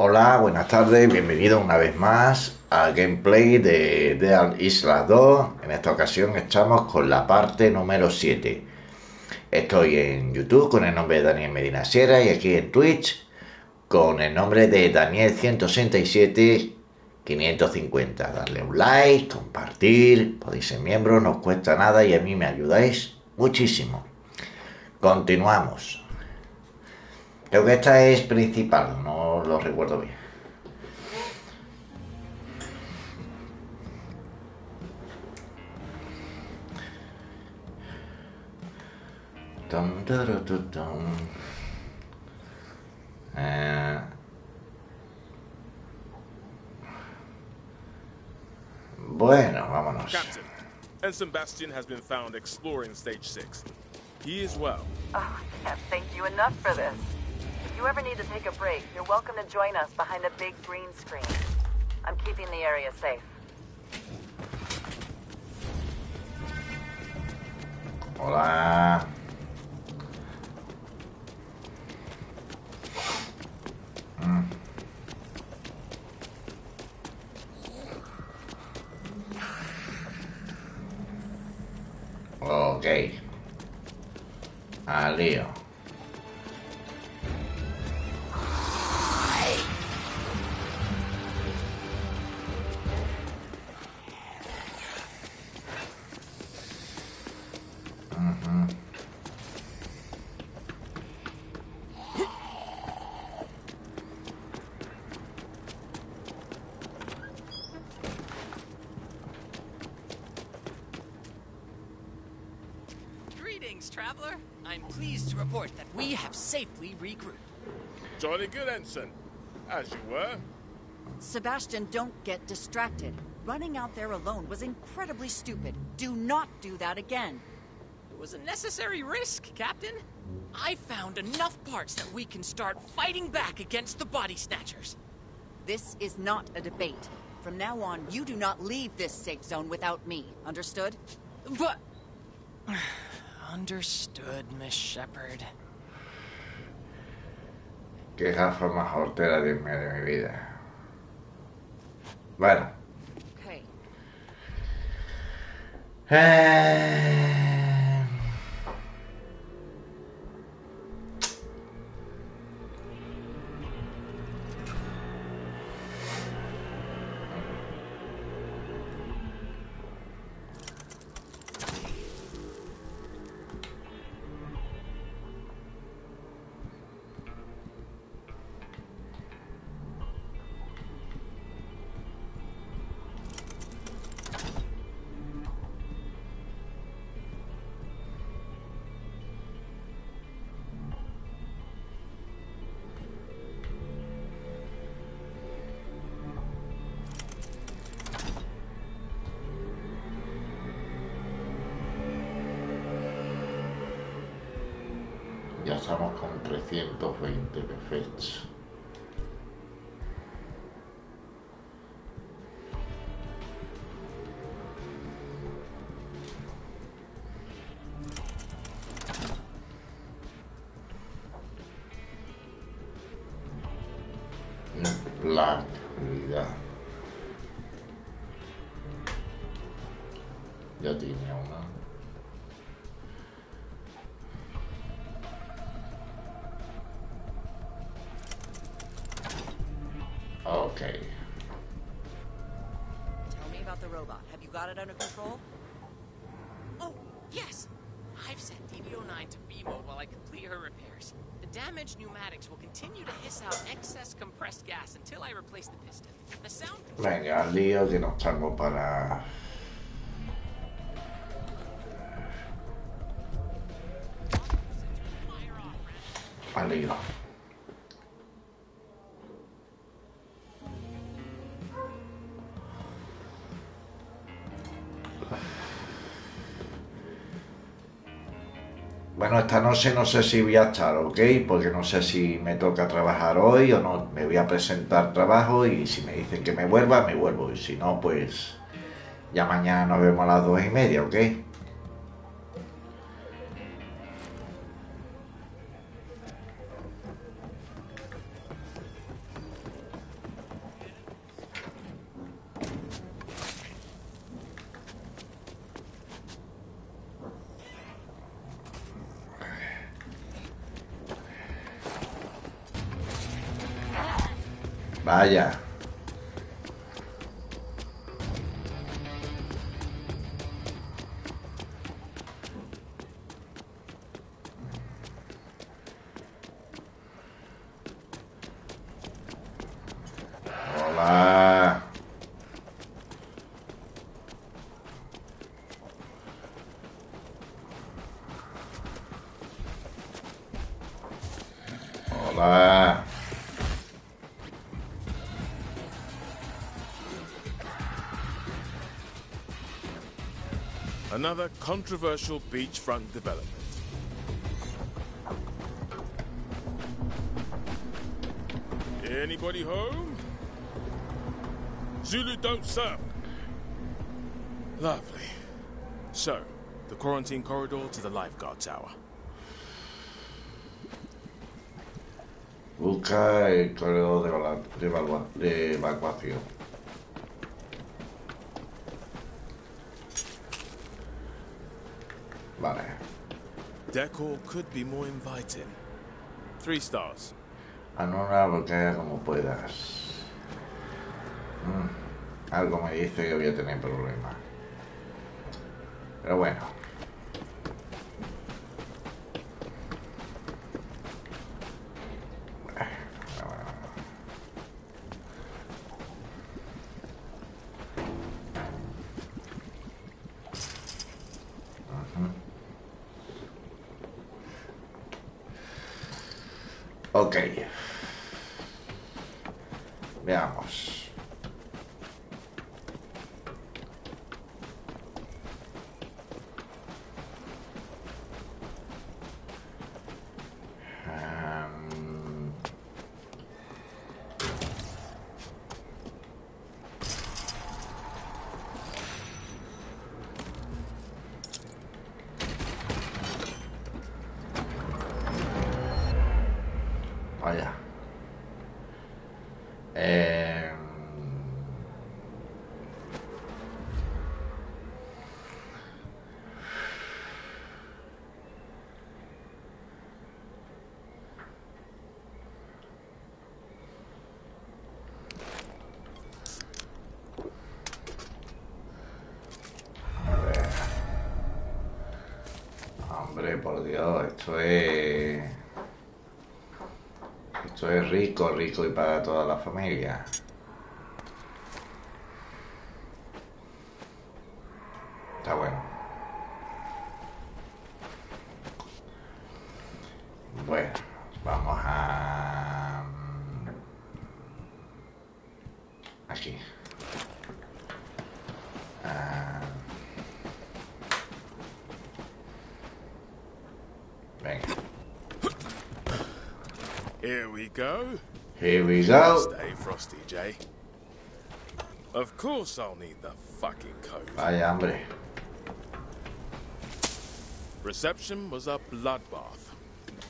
Hola, buenas tardes, bienvenido una vez más al gameplay de Dead Isla 2. En esta ocasión estamos con la parte número 7. Estoy en YouTube con el nombre de Daniel Medina Sierra y aquí en Twitch con el nombre de Daniel 167 550. Darle un like, compartir, podéis ser miembro, no os cuesta nada y a mí me ayudáis muchísimo. Continuamos. Creo que esta es principal, no lo recuerdo bien. Eh, Bueno, vámonos. Captain, Ensign Bastion has been found exploring Stage 6. He is well. Oh, I can't thank you enough for this. If you ever need to take a break, you're welcome to join us behind a big green screen. I'm keeping the area safe. Hola. Mm. Ok. Al. Safely regrouped. Jolly good, Ensign. As you were. Sebastian, don't get distracted. Running out there alone was incredibly stupid. Do not do that again. It was a necessary risk, Captain. I found enough parts that we can start fighting back against the body snatchers. This is not a debate. From now on, you do not leave this safe zone without me. Understood? But. Understood, Miss Shepard. Qué gafa más hortera de mi, de mi vida. Bueno. Eh, got it under control? Oh, yes! I've set DB09 to B mode while I complete her repairs. The damaged pneumatics will continue to hiss out excess compressed gas until I replace the piston. The sound Venga, lío que no estamos para. Al. Bueno, esta noche no sé si voy a estar, ¿ok? Porque no sé si me toca trabajar hoy o no. Me voy a presentar trabajo y si me dicen que me vuelva, me vuelvo. Y si no, pues ya mañana nos vemos a las dos y media, ¿ok? Controversial beachfront development. Anybody home? Zulu don't surf. Lovely. So, the quarantine corridor to the lifeguard tower. Busca el corredor de, evacuación. Decor could be more inviting. Three stars. Anula bloquea como puedas. Mm, algo me dice que voy a tener problemas. Pero bueno. Ok. Veamos. Em, Vaya. Em, a ver. Hombre, por Dios, esto es... Esto es rico, rico y para toda la familia. Está bueno. Bueno, vamos a... Aquí. Ah. Venga. Here we go. Here we go. Stay frosty, Jay. Of course I'll need the fucking code. Vaya hambre. Reception was a bloodbath.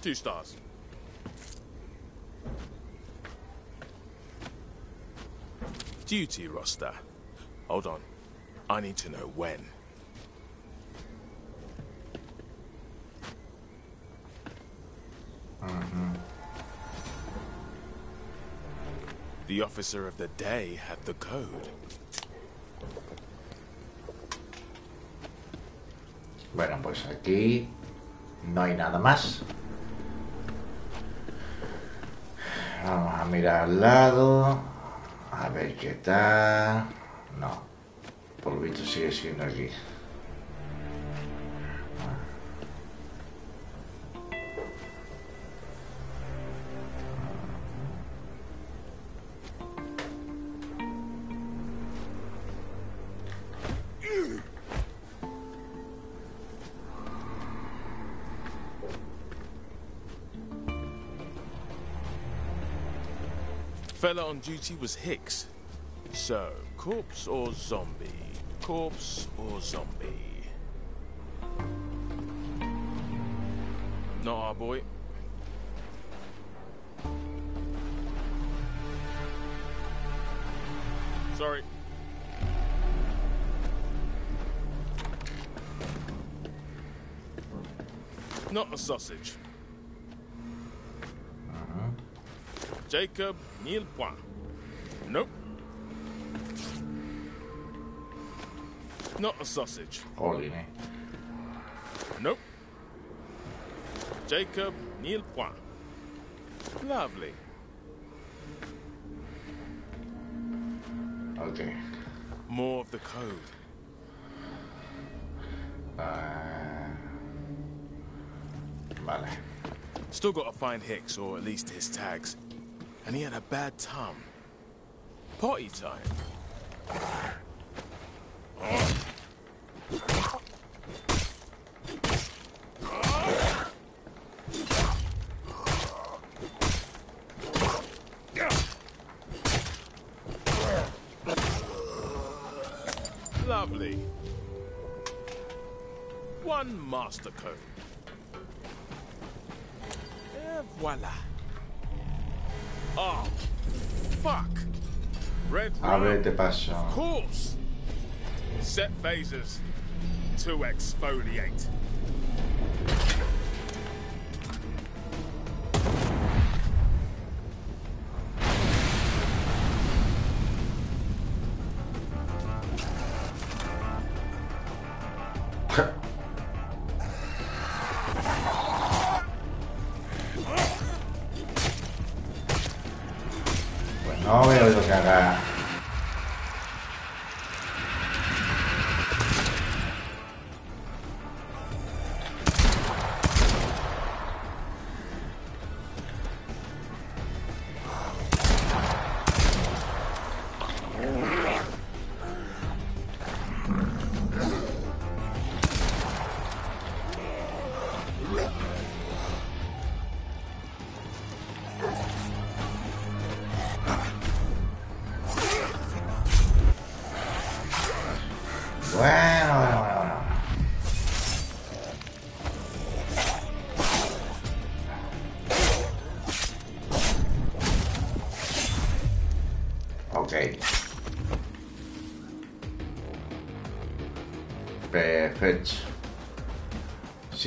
Two stars. Duty roster. Hold on. I need to know when. The officer of the day had the code. Bueno, pues aquí no hay nada más. Vamos a mirar al lado. A ver qué tal. No. Por lo visto sigue siendo aquí. Fella on duty was Hicks. So, corpse or zombie? Corpse or zombie? Not our boy. Sorry. Not a sausage. Jacob Nilpoint. Nope. Not a sausage. Jolín, eh. Nope. Jacob Nilpoint. Lovely. Ok. More of the code. Ah, vale. Still gotta find Hicks, or at least his tags. And he had a bad time. Potty time. Of course. Set phasers to exfoliate.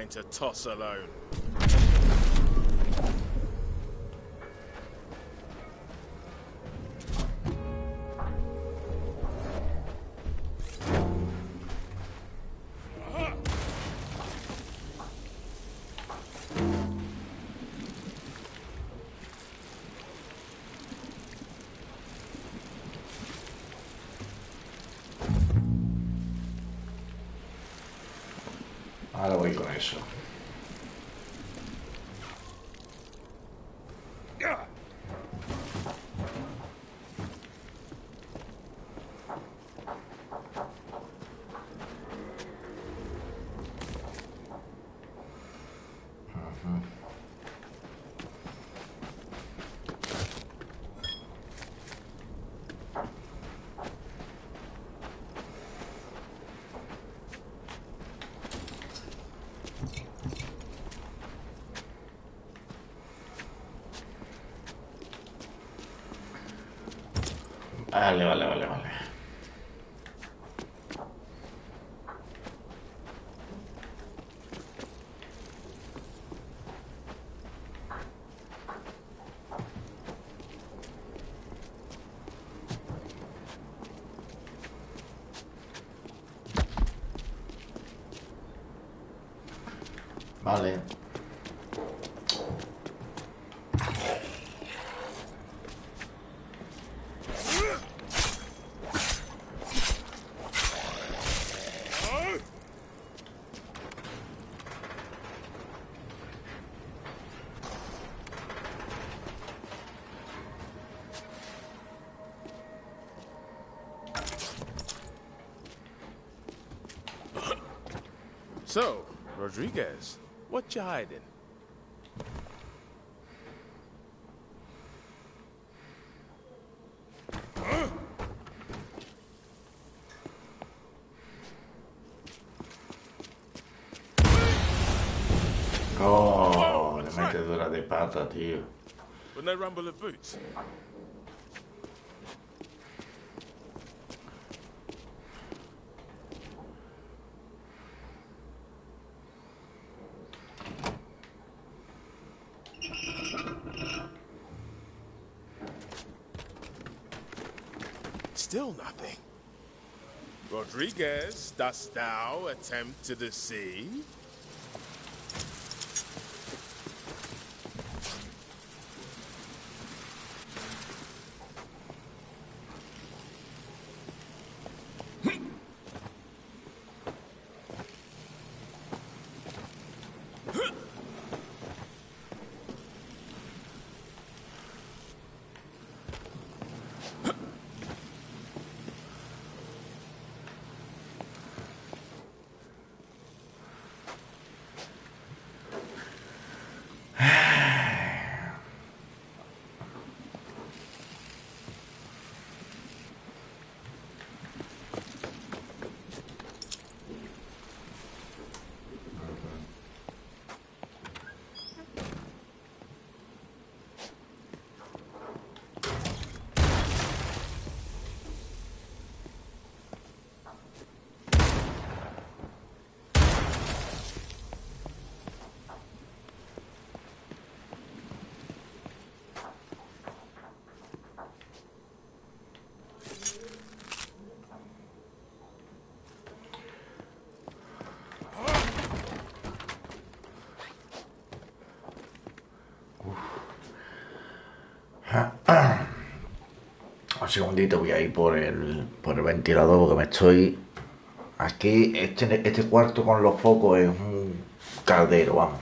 mine to toss alone. Vale, vale, vale, vale. Vale. Rodriguez, what you hiding? Oh, le mete dura de pata, tío. No rumble of boots? Still nothing. Rodriguez, dost thou attempt to deceive? Un segundito, voy a ir por el, por el ventilador porque me estoy... Aquí, este, este cuarto con los focos es un caldero, vamos.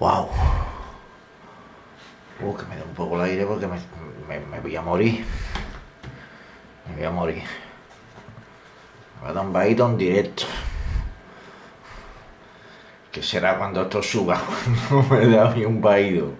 Wow. Uh, que me da un poco el aire porque me, me, me voy a morir. Me voy a morir. Me va a dar un vaído en directo. ¿Qué será cuando esto suba? No me da mí un vaído.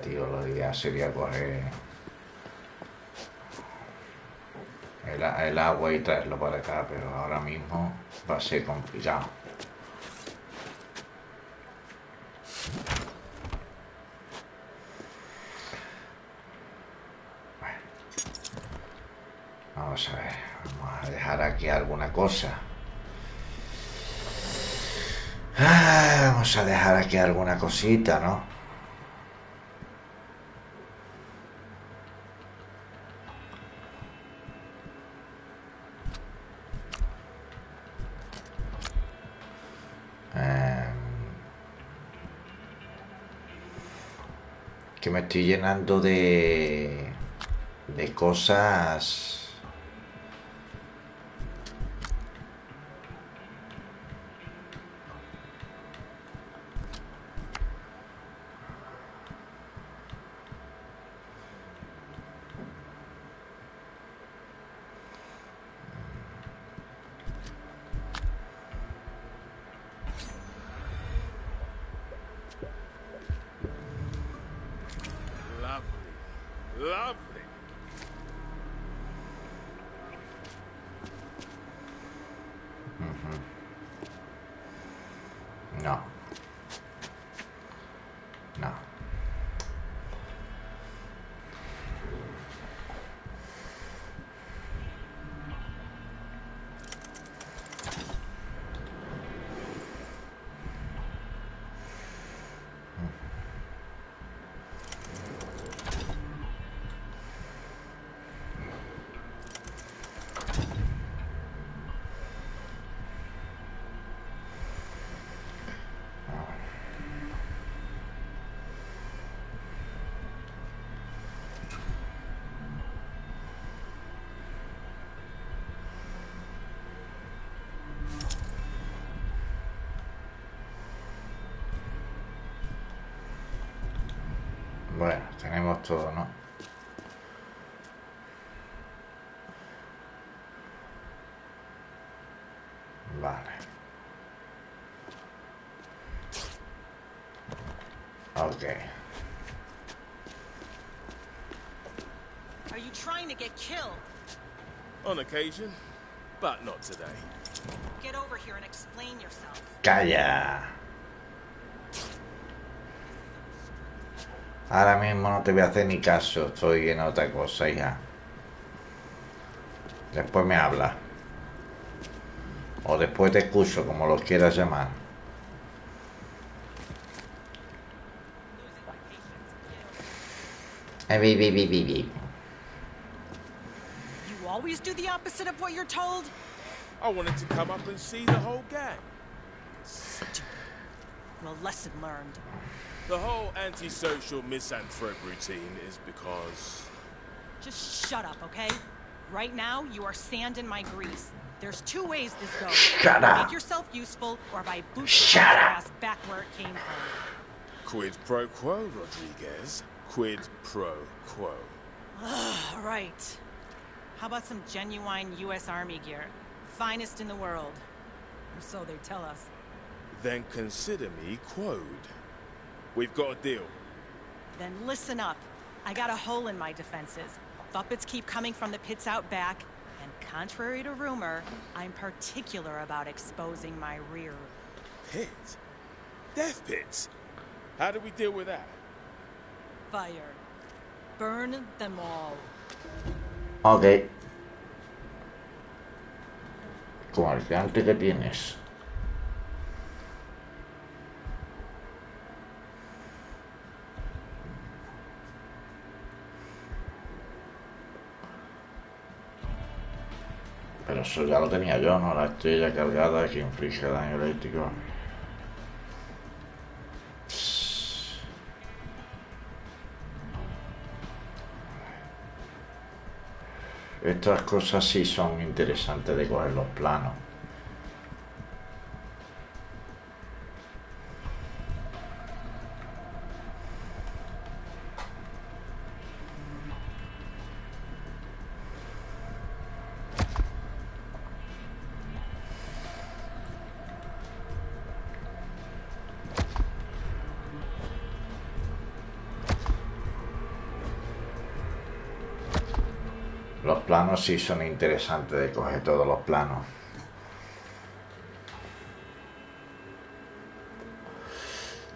tío. Lo ideal sería coger el, agua y traerlo para acá, pero ahora mismo va a ser complicado. Vamos a ver, vamos a dejar aquí alguna cosa. Ah, vamos a dejar aquí alguna cosita, ¿no? Estoy llenando de de cosas Love Bueno, tenemos todo, ¿no? Vale. Ok. Are you trying to get killed? On occasion, but not today. Get over here and explain yourself. Calla. Ahora mismo no te voy a hacer ni caso, estoy en otra cosa, hija. Después me habla. O después te escucho, como lo quieras llamar. Eh, bi, bi, bi, bi, bi. You always do the opposite of what you're told? I wanted to come up and see the whole gang. Well, lesson learned. The whole antisocial misanthrope routine is because Just shut up, okay? Right now, you are sand in my grease. There's two ways this goes. Shut up. Make yourself useful, or by boot Shut your up. ass back where it came from. quid pro quo, Rodriguez. Quid pro quo. All right. How about some genuine U.S. Army gear? Finest in the world. Or so they tell us. Then consider me quoed. We've got a deal. Then listen up. I got a hole in my defenses. Buppets keep coming from the pits out back, and contrary to rumor, I'm particular about exposing my rear. Pits? Death pits? How do we deal with that? Fire. Burn them all. Ok. Comerciante que tienes. Pero eso ya lo tenía yo, ¿no? La estrella cargada que inflige daño eléctrico. Estas cosas sí son interesantes de coger los planos. Planos sí son interesantes de coger todos los planos.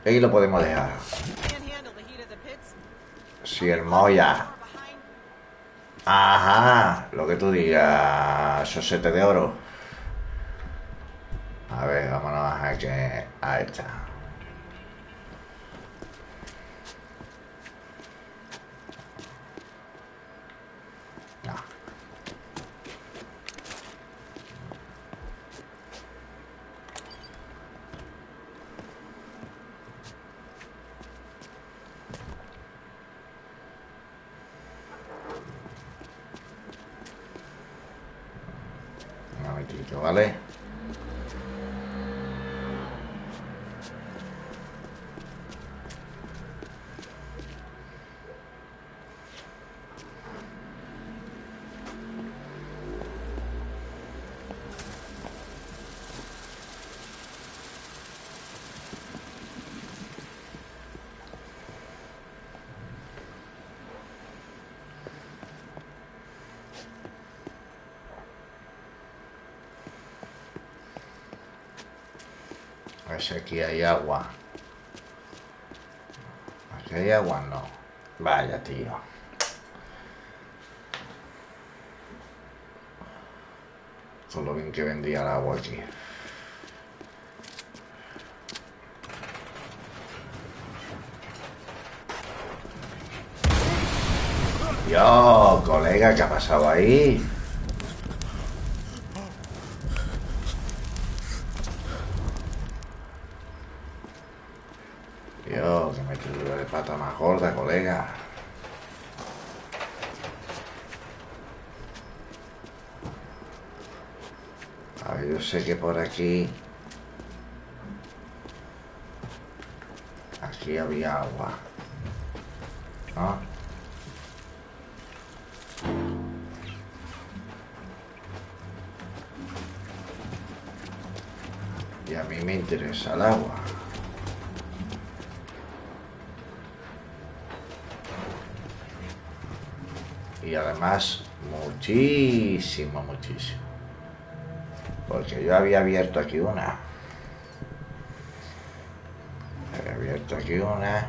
Ahí lo podemos dejar. Si el Moya Ajá, lo que tú digas, sosete de oro. A ver, vámonos a que a esta. No. Un momentito, ¿vale? A ver si aquí hay agua. Aquí hay agua, no. Vaya, tío. Con lo bien que vendía el agua aquí. Dios, colega, ¿qué ha pasado ahí? Dios, que me he de pata más gorda, colega. A ver, yo aquí... Aquí había agua. ¿No? Y a mí me interesa el agua. y además muchísimo, muchísimo. Porque yo había abierto aquí una. Había abierto aquí una.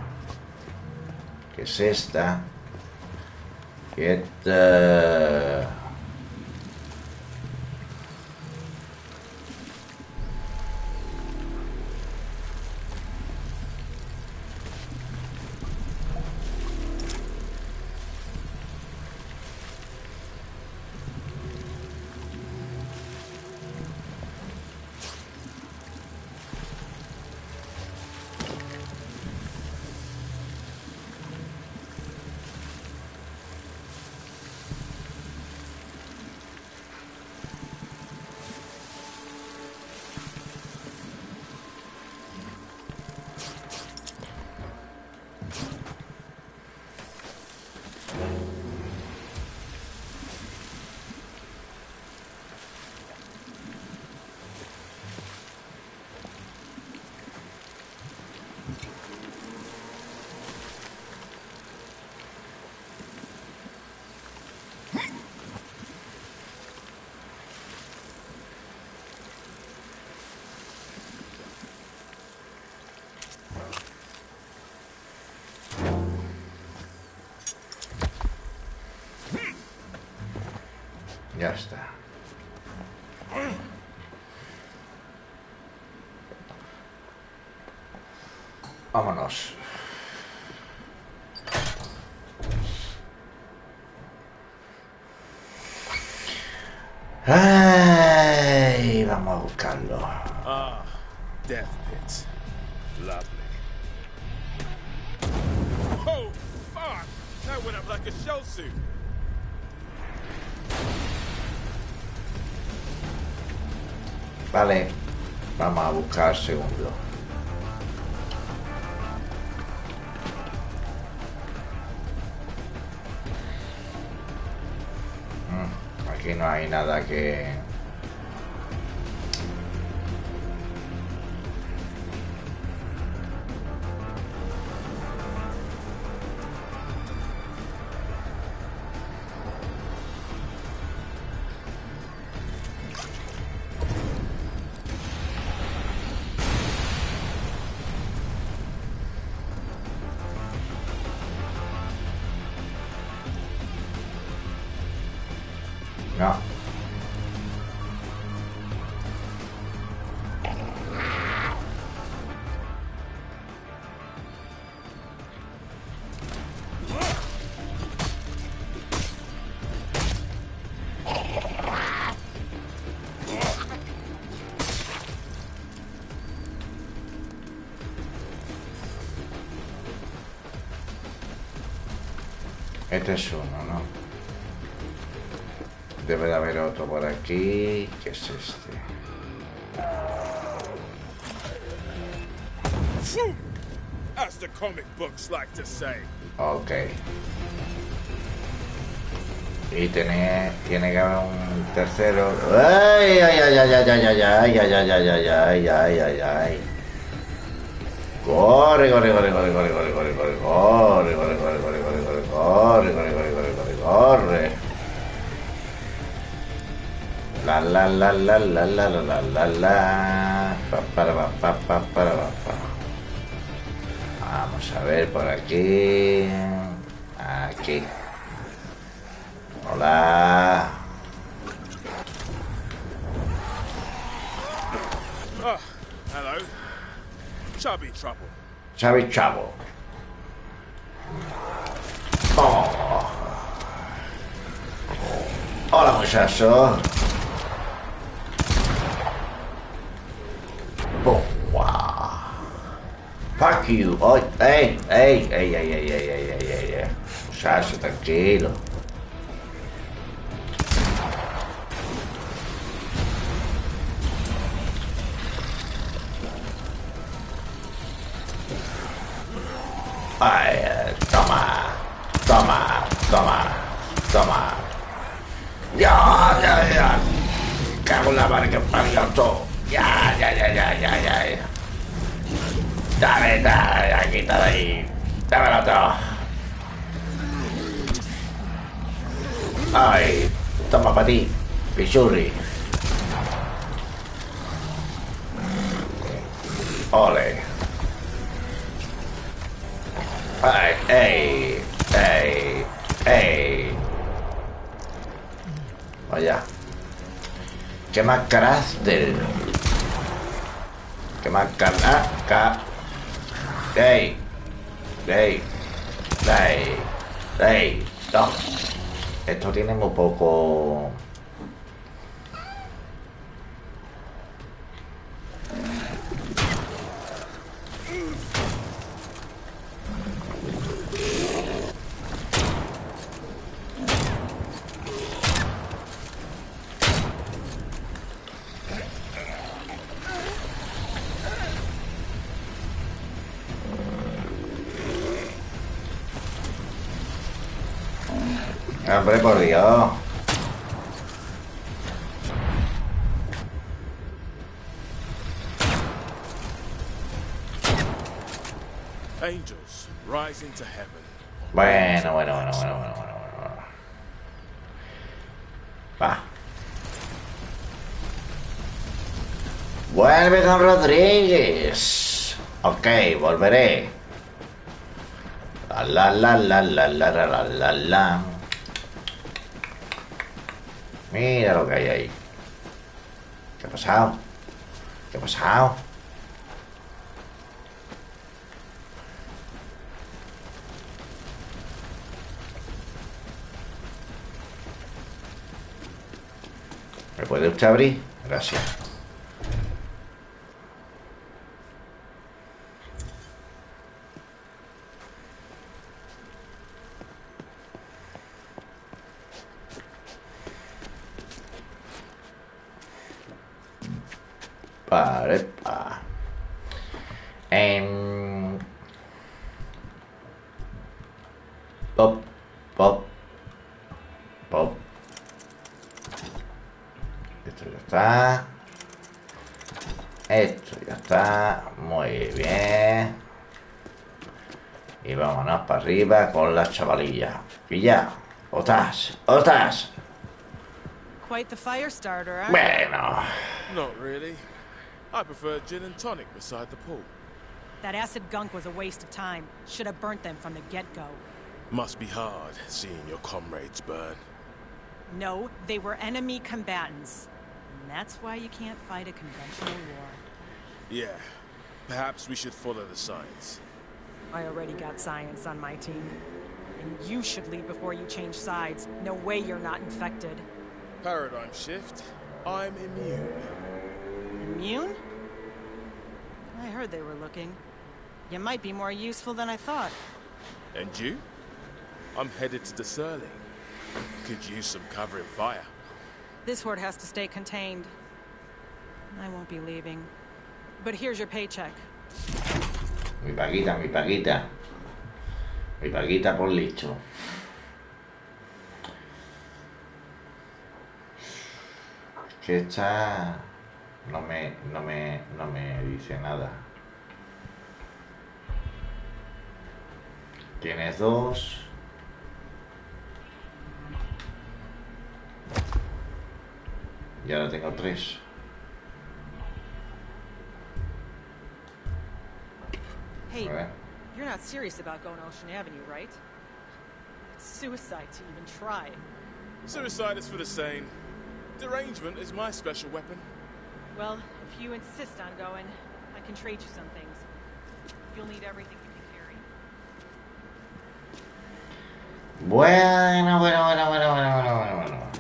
Que es esta. Y esta. Vámonos. Ay, vamos a buscarlo. Ah, death pits. Lovely. Oh, fuck! That went up like a shell suit. Vale, vamos a buscar segundo. No hay nada que... Este es uno, ¿no? Debe de haber otro por aquí. ¿Qué es este? As the comic books like to say. Ok. Y tiene, tiene que haber un tercero. ¡Ay, ay, ay, ay, ay, ay, ay, ay, ay, ay, ay, ay, ay, ay, ay, corre, corre, corre, corre, corre, corre, corre, corre, corre, corre, corre, corre, corre, corre. La la la la la la la la la la. Pa, para, pa, pa, pa, para, pa, pa. Vamos a ver por aquí. Aquí. Hola. Ah, hello. Chubby trouble. Xavi Chavo. Muchacho. Oh, Boa. Fuck you. Oh, hey, hey, hey, hey, hey, hey, hey, hey, hey, hey. Muchacho, tranquilo. máscaras del... ¿Qué máscara? Ah, K. Day. Day. Day. Day. Esto tiene muy poco... Bueno, bueno, bueno, bueno, bueno, bueno, bueno. Va. Vuelve con Rodríguez. Ok, volveré. La la la la la la la la la. Mira lo que hay ahí. ¿Qué ha pasado? ¿Qué ha pasado? Puede usted abrir? Gracias. Vale, pa. Em, Pop, pop, pop. Está. Esto ya está. Muy bien. Y vámonos para arriba con la chavalilla. Y ya. Otras, otras. Quite the fire starter, huh? Bueno. Not really. I prefer gin and tonic beside the pool. That acid gunk was a waste of time. Should have burnt them from the get-go. Must be hard seeing your comrades burn. No, they were enemy combatants. And that's why you can't fight a conventional war. Yeah. Perhaps we should follow the science. I already got science on my team. And you should leave before you change sides. No way you're not infected. Paradigm shift. I'm immune. Immune? I heard they were looking. You might be more useful than I thought. And you? I'm headed to the Surling. Could use some covering fire. This horde has to stay contained. I won't be leaving. But here's your paycheck. Mi paguita, mi paguita. Mi paguita por listo. Es que esta no me, no me, no me dice nada. Tienes dos. Y ahora tengo tres. Hey, A ver. you're not serious about going Ocean Avenue, right? It's suicide to even try. Suicide is for the sane. Derangement is my special weapon. Well, if you insist on going, I can trade you some things. You'll need everything you can carry. Bueno, bueno, bueno, bueno, bueno, bueno, bueno,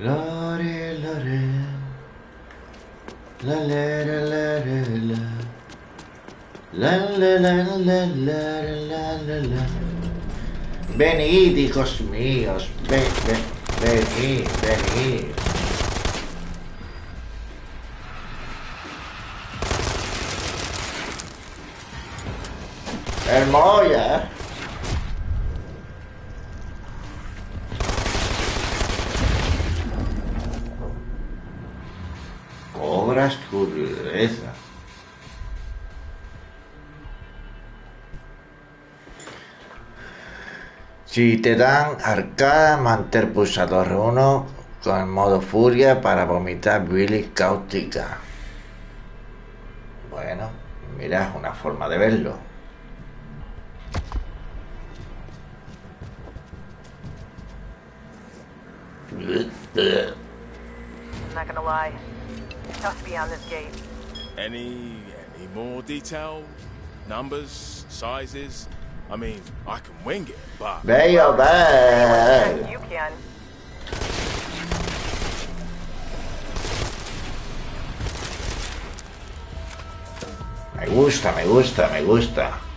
Lore, lore. La la la la la la. La la la la la la la la. Venid, hijos míos, ven, ven, venid, venid. El Moya. ¿eh? Si te dan arcada, mantén pulsador 1 con modo furia para vomitar bilis cáustica. Bueno, mira, una forma de verlo. Tough beyond this gate. Any any more detail? Numbers, sizes? I mean, I can wing it, but Bello, Anyone bello. You can. Me gusta, me gusta, me gusta.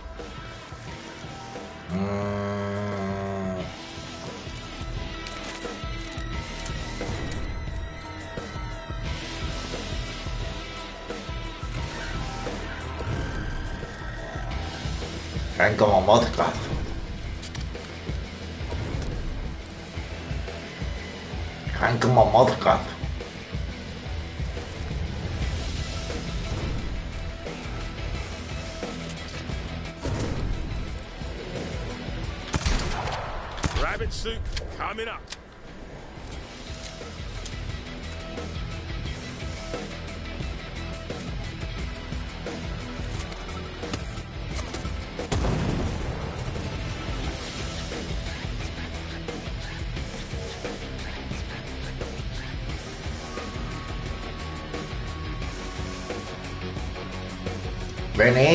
ben damat kahve. Kanka mamat kahve. Rabbit soup coming up.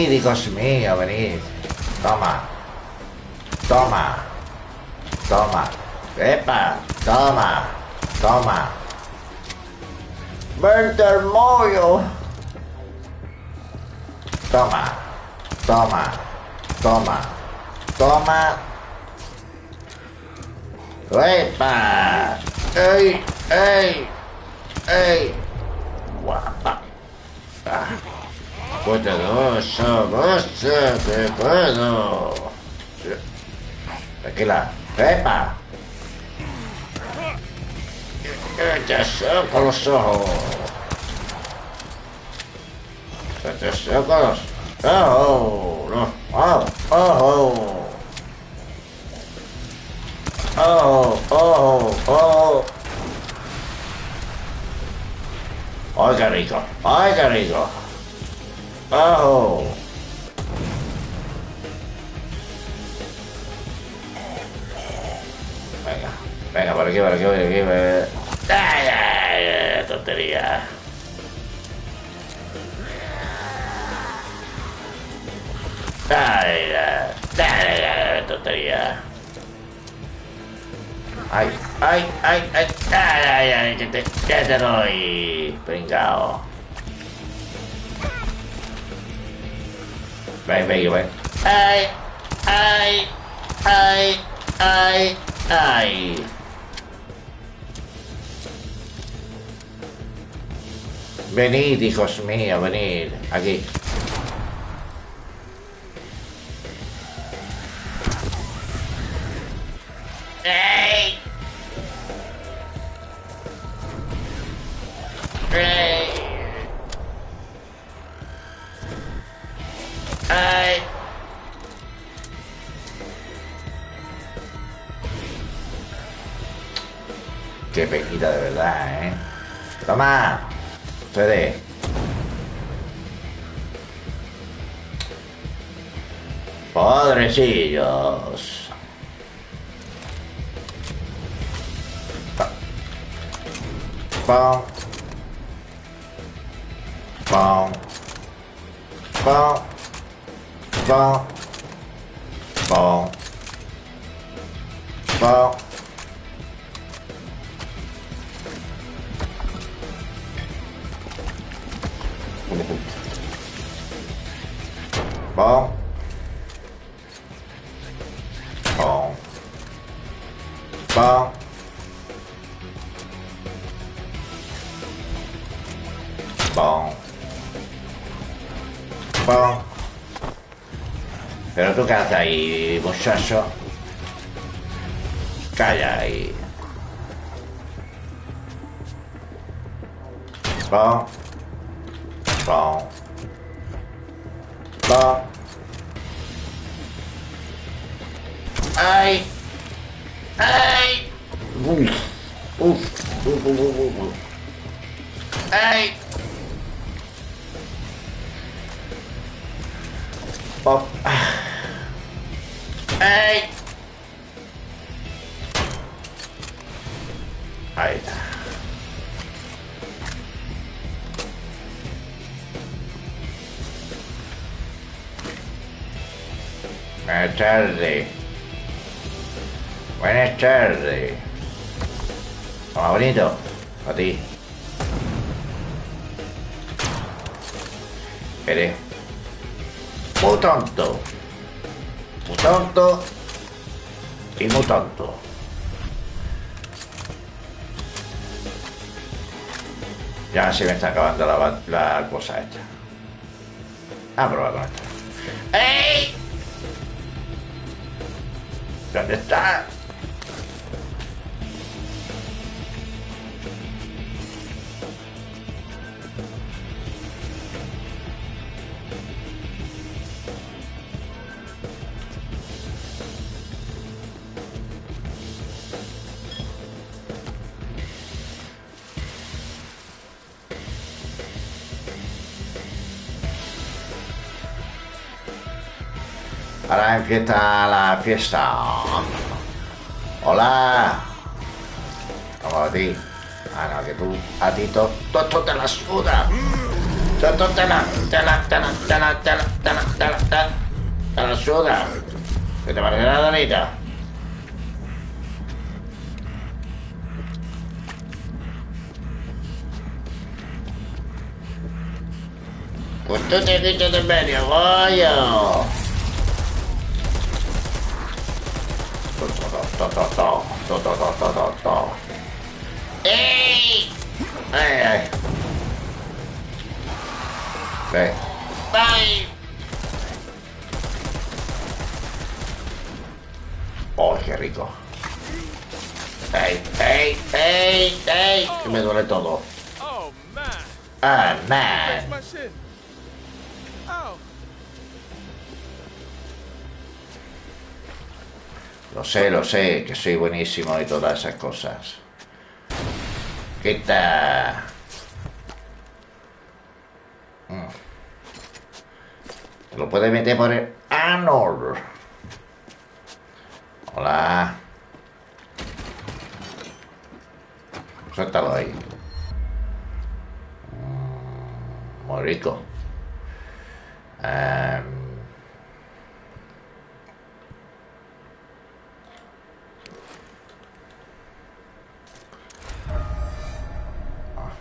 Ele gosta de mim, Alvarez. Toma. Toma. Toma. Epa. Toma. Toma. Bandermoio. Toma. Toma. Toma. Toma. Epa. Ei. Ei. Ei. poderoso monstruo de mano. Tranquila, pepa. Atención con los ojos. Atención con los ojos. No, oh, oh. Oh, oh, oh. ¡Ay, qué rico! ¡Ay, qué rico! mía venir aquí. po'. Però tu che hai, bosciaccio? Cagliai. Bon. Bon. Bon. Ai. Ai. Uff. Uff. Uff. Uff. Uff. Ai. Pop. Ahí está. Buenas tardes. Buenas tardes. Toma bonito. A ti. Eres muy tonto. Muy tonto. Y muy tonto. Ya se me está acabando la, la cosa esta. A probar con esta. ¡Ey! ¿Dónde está? Ahora empieza la fiesta. Hola. Vamos a ti. Ah, no, que tú, a ti todo, todo te la suda. Todo esto te la, te la, te la, te la, te la, te la, te la, te suda. ¿Qué te parece la donita? Pues tú te quitas de medio, goyo. ¡Ey! ¡Ay, ay! Ven. ¡Ay! ¡Oh, qué rico! ¡Ey, ey, ey, ey! Que me duele todo. Oh ¡Ah, man! Lo sé, lo sé, que soy buenísimo y todas esas cosas. Quita. Mm. Lo puede meter por el anor. Hola. Suéltalo ahí. Mm, Muy rico. Em,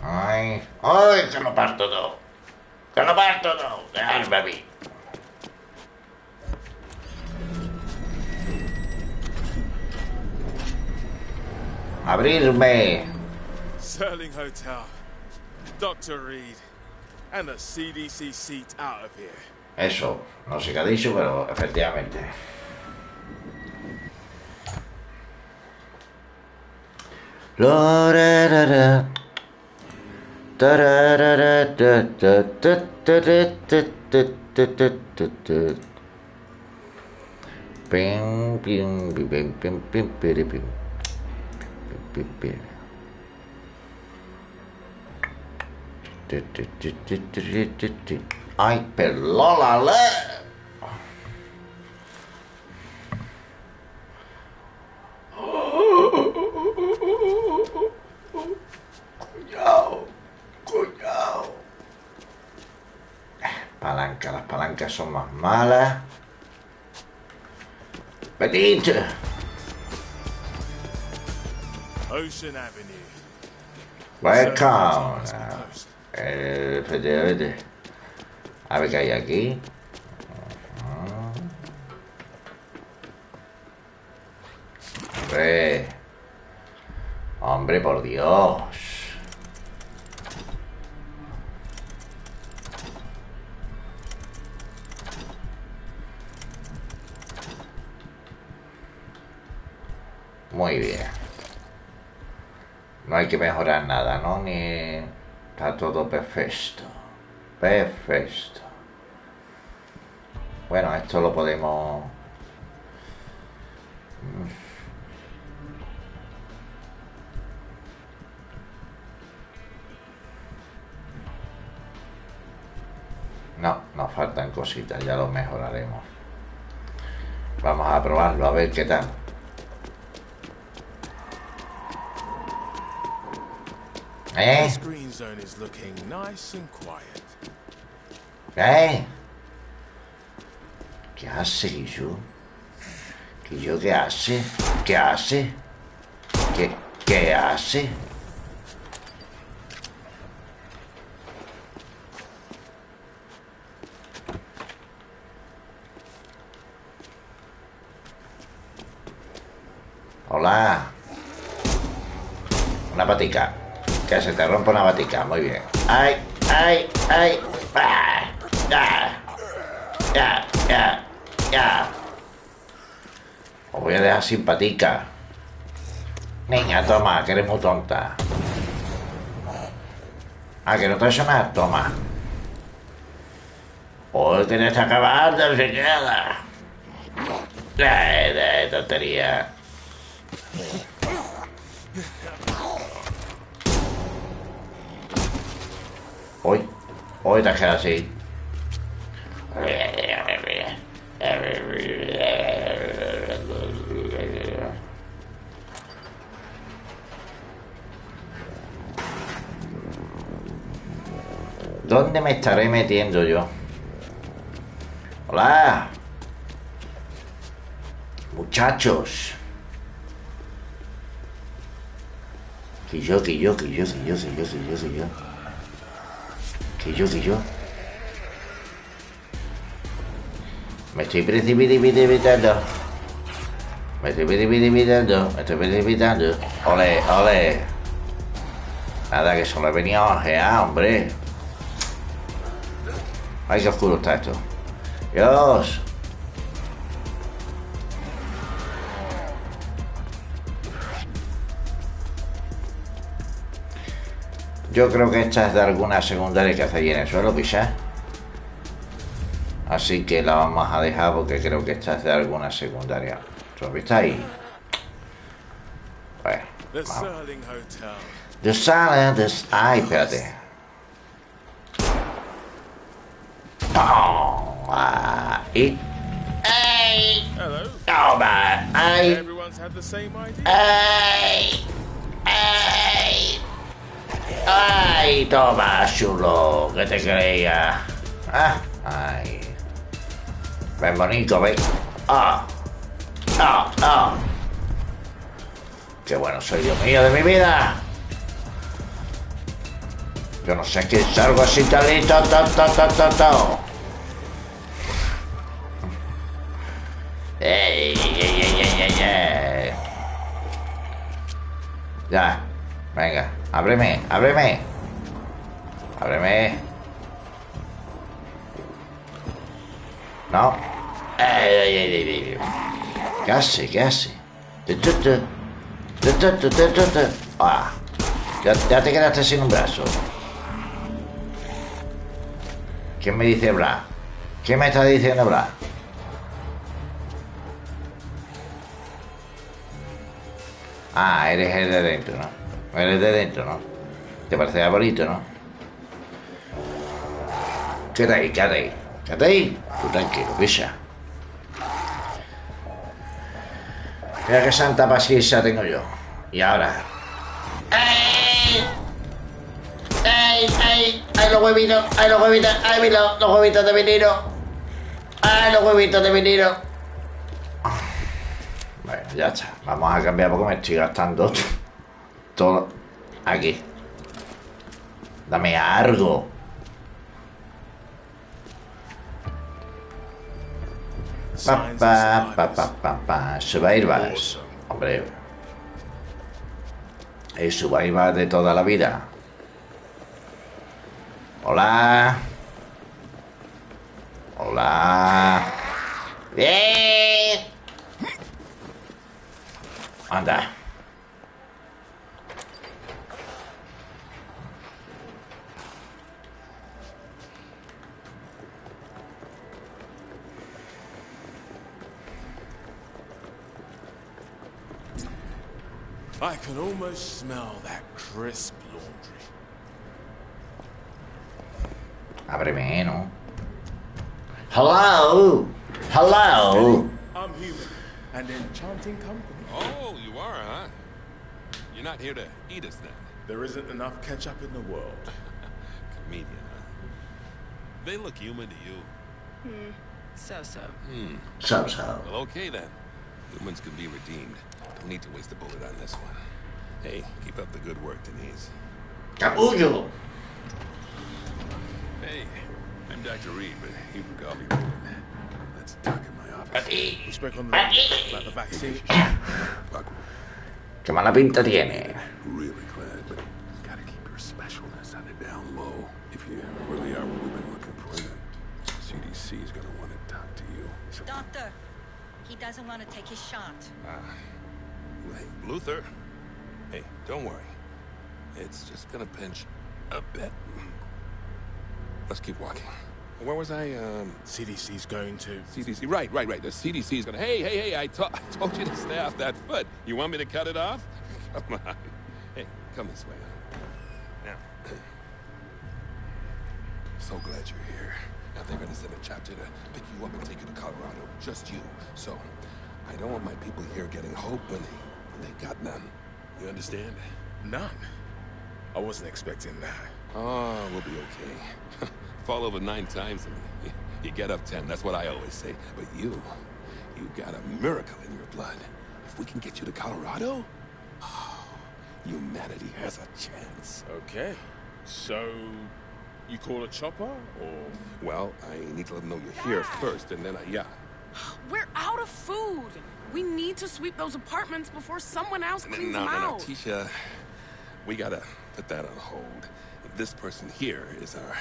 Ay, ay, que lo parto todo. Que lo parto todo. Dejarme a mí. Abrirme. Sterling Hotel, Dr. Reed, and the CDC seat out of here. Eso, no sé qué ha dicho, pero efectivamente. Da da da da da da da da da da da da da da. Bing, bing, bing, bing, bing, bing, bing, bing, da da I belong alone. Son más malas. Petit. Ocean Avenue. Welcome. West Coast. Eh, efectivamente. A ver qué hay aquí. Hombre. Hombre, por Dios. Hay que mejorar nada, ¿no? Ni... Está todo perfecto. Perfecto. Bueno, esto lo podemos... No, nos faltan cositas, ya lo mejoraremos. Vamos a probarlo, a ver qué tal. Quiet. ¿Eh? ¿Qué hace Guillo? ¿Guillo qué hace? ¿Qué hace? ¿Qué, qué hace? Hola. Una patica. Que se te rompa una patica. Muy bien. ¡Ay! ¡Ay! ¡Ay! ¡Ya! ¡Ya! ¡Ya! Os voy a dejar sin patica. Niña, toma, que eres muy tonta. Ah, que no te hecho nada. Toma. Hoy tienes que acabar de enseñada. Ay, de tontería. Te has quedado así. ¿Dónde me estaré metiendo yo? Hola. Muchachos. Que yo, que yo, que yo, que yo, que yo, que yo, que yo. Que yo, que yo. Me estoy precipitando. Me estoy precipitando. Me estoy precipitando. Ole, ole. Nada, que solo he venido a ojear, hombre. Ay, qué oscuro está esto. Dios. Yo creo que esta es de alguna secundaria que hace allí en el suelo, quizás. Así que la vamos a dejar porque creo que esta es de alguna secundaria. Zombie está ahí. Bueno, The vamos. Sterling Hotel. The Silent is... Ay, espérate. Toma. Y... ¡Ay! Toma. ¡Ay! ¡Ay! Toma, chulo, que te creía. Ah, ¡Ay! Ven bonito, ven. ¡Ah! ¡Ah! ¡Ah! ¡Qué bueno soy Dios mío de mi vida! Yo no sé qué salgo así talito, ta, ta, ta, ta, ta. ¡Ey, ey, ey, ey, ey, ey! Ya, venga, ábreme, ábreme. Ábreme. No. Ey, ey, ey, ey, ey. ¿Qué hace? ¿Qué hace? Ah, ya, te quedaste sin un brazo. ¿Quién me dice bla? ¿Quién me está diciendo bla? Ah, eres el de dentro, ¿no? Eres de dentro, ¿no? Te parece bonito, ¿no? Quédate ahí, quédate ahí. Quédate ahí. Tú tranquilo, pisa. Mira qué santa paciencia tengo yo. Y ahora. ¡Ay! ¡Ay, ay! ¡Ay, los huevitos! ¡Ay, los huevitos! ¡Ay, mira, los huevitos de vinilo! ¡Ay, los huevitos de vinilo! Bueno, ya está. Vamos a cambiar porque me estoy gastando todo aquí. Dame algo. Pa, pa, pa, pa, pa, pa. Survivors. Hombre. El survivor de toda la vida. Hola. Hola. ¡Bien! Anda. I can almost smell that crisp laundry. Ábreme, ¿no? Hello. Hello. I'm human and enchanting company. Oh, you are, huh? You're not here to eat us then? There isn't enough ketchup in the world. Comedian, huh? They look human to you. Hmm. So so. Hmm. So, so. Well, okay then. Humans can be redeemed. Don't need to waste a bullet on this one. Hey, keep up the good work, Denise. Capullo. Hey, I'm Dr. Reed, but you can call me Raymond. Let's talk in my office. We spoke on the about the vaccine. Fuck, Qué mala pinta tiene. really glad, but you gotta keep your specialness on the down low. If you really are what we've been looking for, then CDC is gonna want to talk to you. So, Doctor, he doesn't want to take his shot. Ah. Hey, Luther. Hey, don't worry. It's just gonna pinch a bit. Let's keep walking. Where was I? Um, CDC's going to. CDC. Right, right, right. The CDC's gonna. Hey, hey, hey! I, to- I told you to stay off that foot. You want me to cut it off? Come on. Hey, come this way. Now. So glad you're here. Now they're gonna send a chapter to pick you up and take you to Colorado. Just you. So, I don't want my people here getting hope when they, they got none. You understand? None. I wasn't expecting that. Oh, we'll be okay. Fall over nine times and you, you get up ten. That's what I always say. But you, you got a miracle in your blood. If we can get you to Colorado, oh, humanity has a chance. Okay. So, you call a chopper, or Well, I need to let them know you're here first, and then I, yeah. We're out of food. We need to sweep those apartments before someone else cleans no, them no, no, out. Tisha, we gotta put that on hold. This person here is our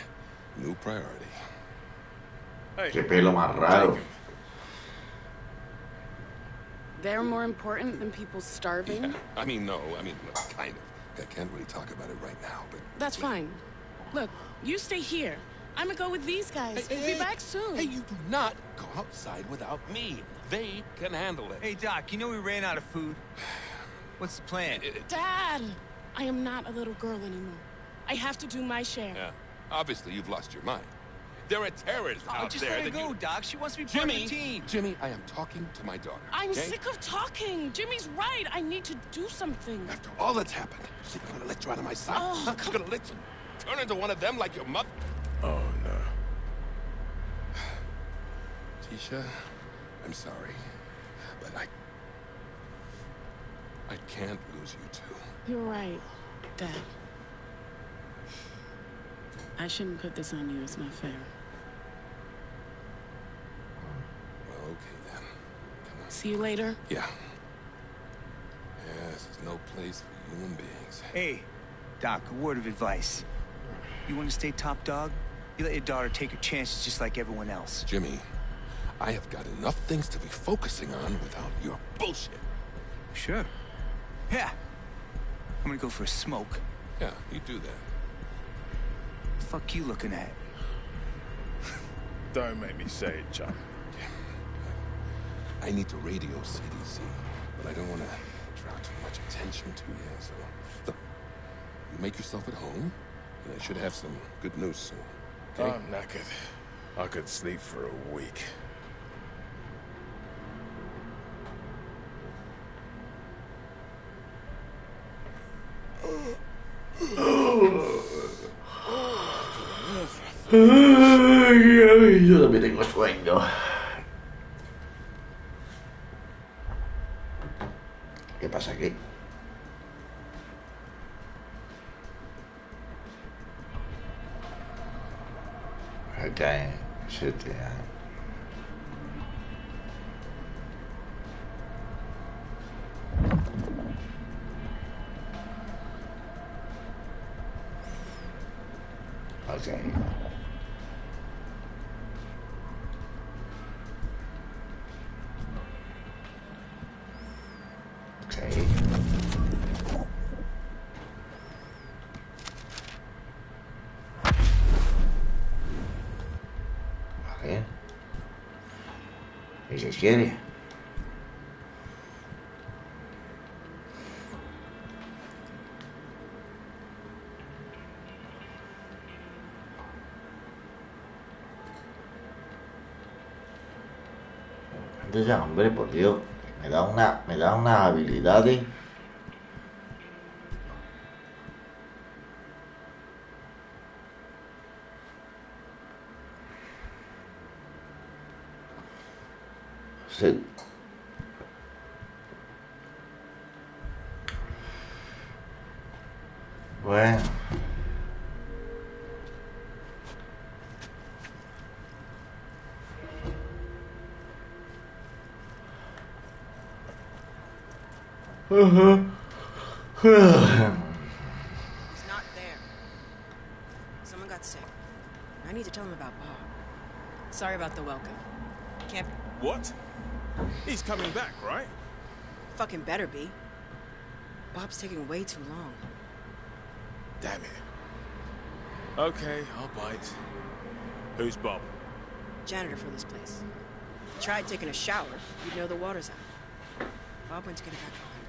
new priority. hey, Qué pelo más raro. They're more important than people starving. Yeah. I mean, no, I mean, kind of. I can't really talk about it right now, but That's fine. Look, you stay here. I'm gonna go with these guys. Hey, we'll hey, be back soon. Hey, you do not go outside without me. They can handle it. Hey, Doc, you know we ran out of food? What's the plan? Uh, Dad, I am not a little girl anymore. I have to do my share. Yeah. Obviously, you've lost your mind. There are terrorists Oh, out just there let her that go, you... Doc. She wants to be part Jimmy, of the team. Jimmy, I am talking to my daughter. I'm okay? sick of talking. Jimmy's right. I need to do something. After all that's happened, you think I'm gonna let you out of my sight? Oh, Huh? I'm gonna let you turn into one of them like your mother? Oh, no. Tisha, I'm sorry, but I... I can't lose you two. You're right, Dad. I shouldn't put this on you. It's not fair. Well, okay then. Come on. See you later. Yeah. Yeah, this is no place for human beings. Hey, Doc, a word of advice. You want to stay top dog? You let your daughter take her chances just like everyone else. Jimmy, I have got enough things to be focusing on without your bullshit. Sure. Yeah. I'm gonna go for a smoke. Yeah, you do that. fuck you looking at? Don't make me say it, John. I need to radio CDC, but I don't want to draw too much attention to you, so... Look, you make yourself at home, and I should have some good news soon. Okay? I'm knackered. I could sleep for a week. Yo también tengo sueño. ¿Qué pasa aquí? Acá es este. ah. Okay. Okay. Vale. ¿Y qué quiere? Ya, hombre, por Dios. Me da una, me da unas habilidades. Sí. Bueno. He's not there. Someone got sick. I need to tell him about Bob. Sorry about the welcome. Can't What? He's coming back, right? fucking better be. Bob's taking way too long. Damn it. Okay, I'll bite. Who's Bob? Janitor for this place. If you tried taking a shower, you'd know the water's out. Bob went to get it back on.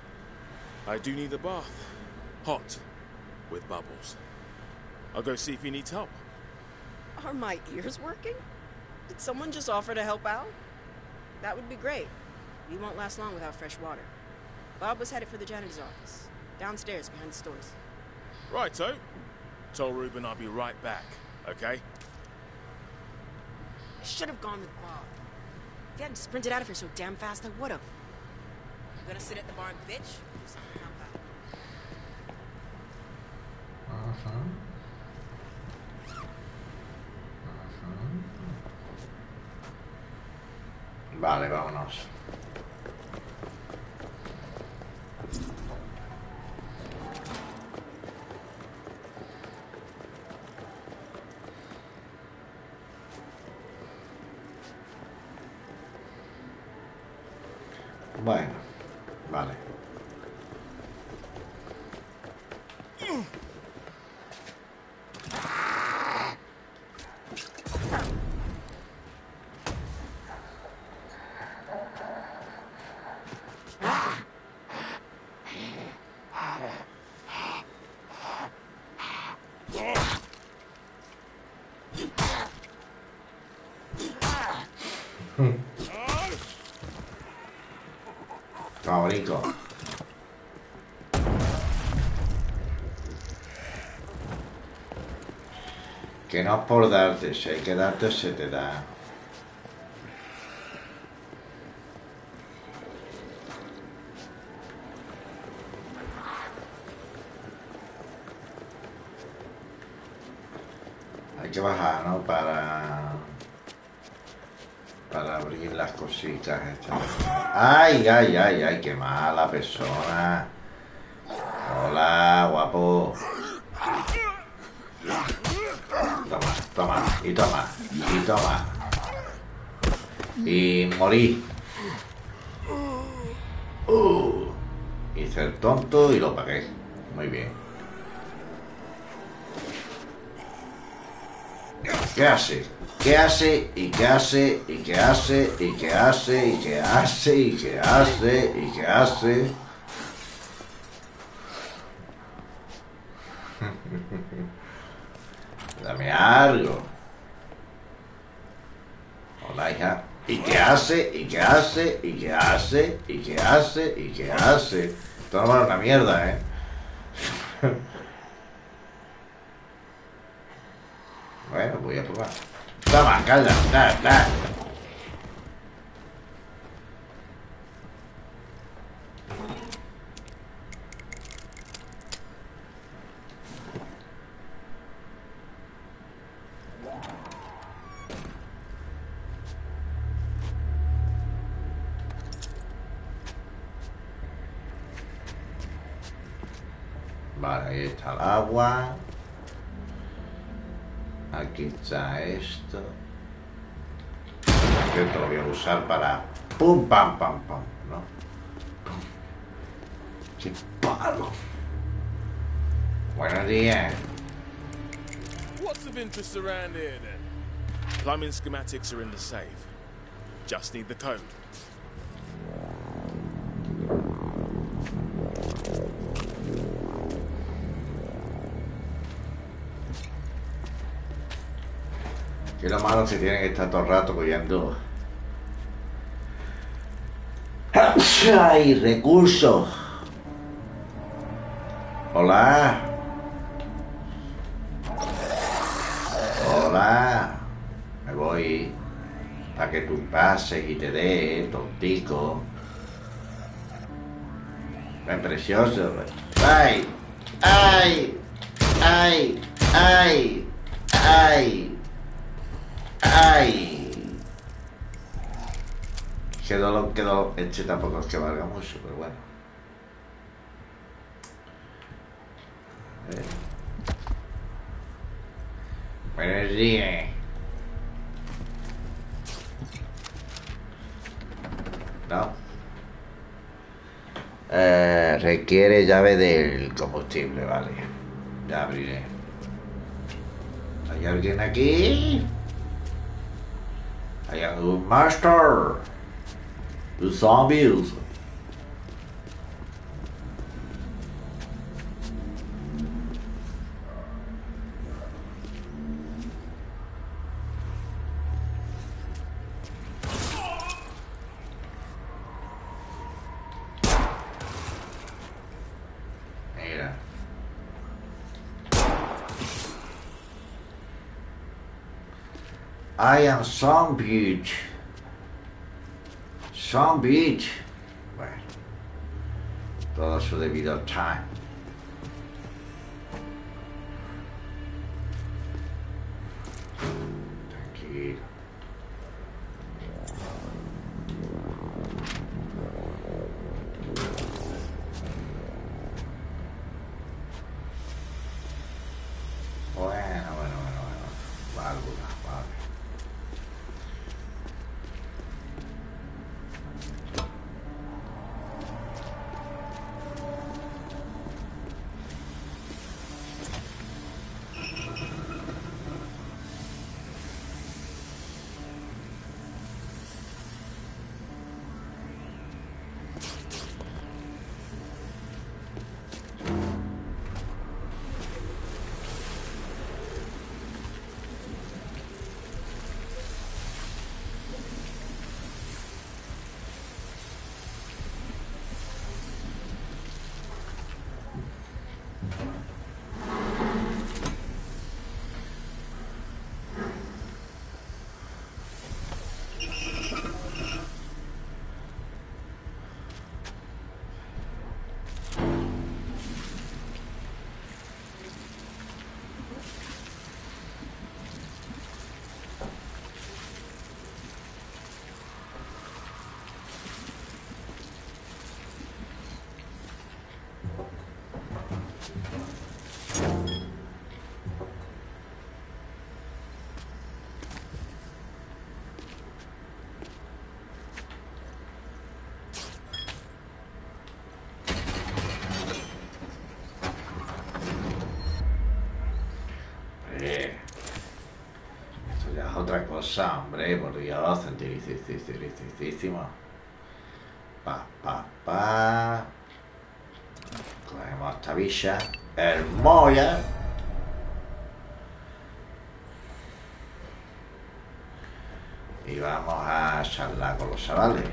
I do need a bath. Hot. With bubbles. I'll go see if he needs help. Are my ears working? Did someone just offer to help out? That would be great. We won't last long without fresh water. Bob was headed for the janitor's office, downstairs behind the stores. Righto. Tell Ruben I'll be right back, okay? I should have gone with Bob. If he hadn't sprinted out of here so damn fast, I would have. You gonna sit at the bar and bitch? Vale, vámonos. Bueno, vale. Brinco. Que no es por darte, si hay que darte, se te da. Hay que bajar, ¿no? Para... Para abrir las cositas estas. ¡Ay, ay, ay, ay! ¡Qué mala persona! Hola, guapo. Toma, toma, y toma, y toma. Y morí. Uh, hice el tonto y lo pagué. Muy bien. ¿Qué hace? ¿Qué hace? ¿Y qué hace? ¿Y qué hace? ¿Y qué hace? ¿Y qué hace? ¿Y qué hace? ¿Y qué hace? Dame algo. Hola, hija. ¿Y qué hace? ¿Y qué hace? ¿Y qué hace? ¿Y qué hace? ¿Y qué hace? Esto no una mierda, ¿eh? i love that, that. Plumbing schematics are in the safe. Just need the code. Que lo malo se tienen que estar todo el rato cogiendo. ¡Ay! Recursos. Pases te dé, tontico. Ven precioso. ¡Ay! ¡Ay! ¡Ay! ¡Ay! ¡Ay! ¡Ay! Qué dolor. Este tampoco es que valga mucho, pero bueno. Requiere llave del combustible, vale. Ya abriré. ¿Hay alguien aquí? ¿Hay algún master? Los zombies. I am some beach. Some beach. Bueno. Todo su debido time. Hombre, por Dios, centricísimo. Pa, pa, pa. Cogemos esta bicha. El Moya. Y vamos a charlar con los chavales,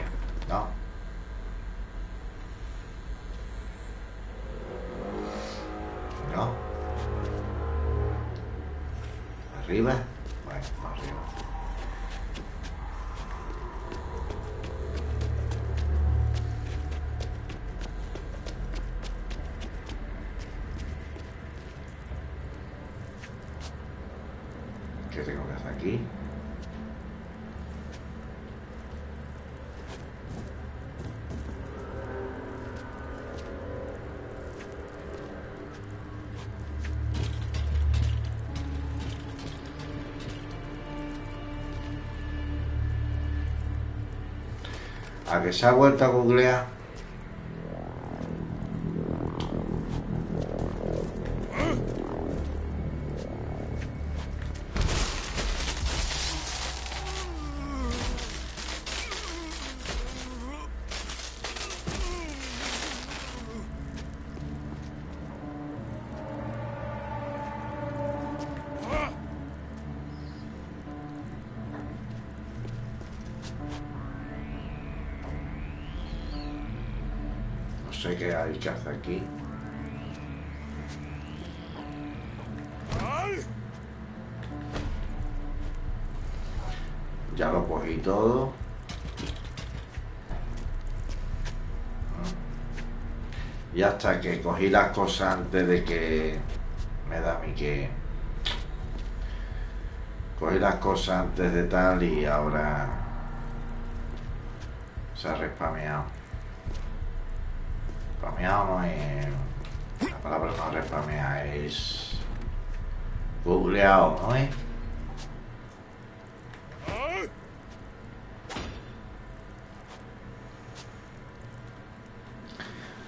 que se ha vuelto a googlear. Hasta que cogí las cosas antes de que me da a mí que cogí las cosas antes de tal y ahora se ha respameado. Respameado no es. La palabra no es respamea, es. Googleado, ¿no es?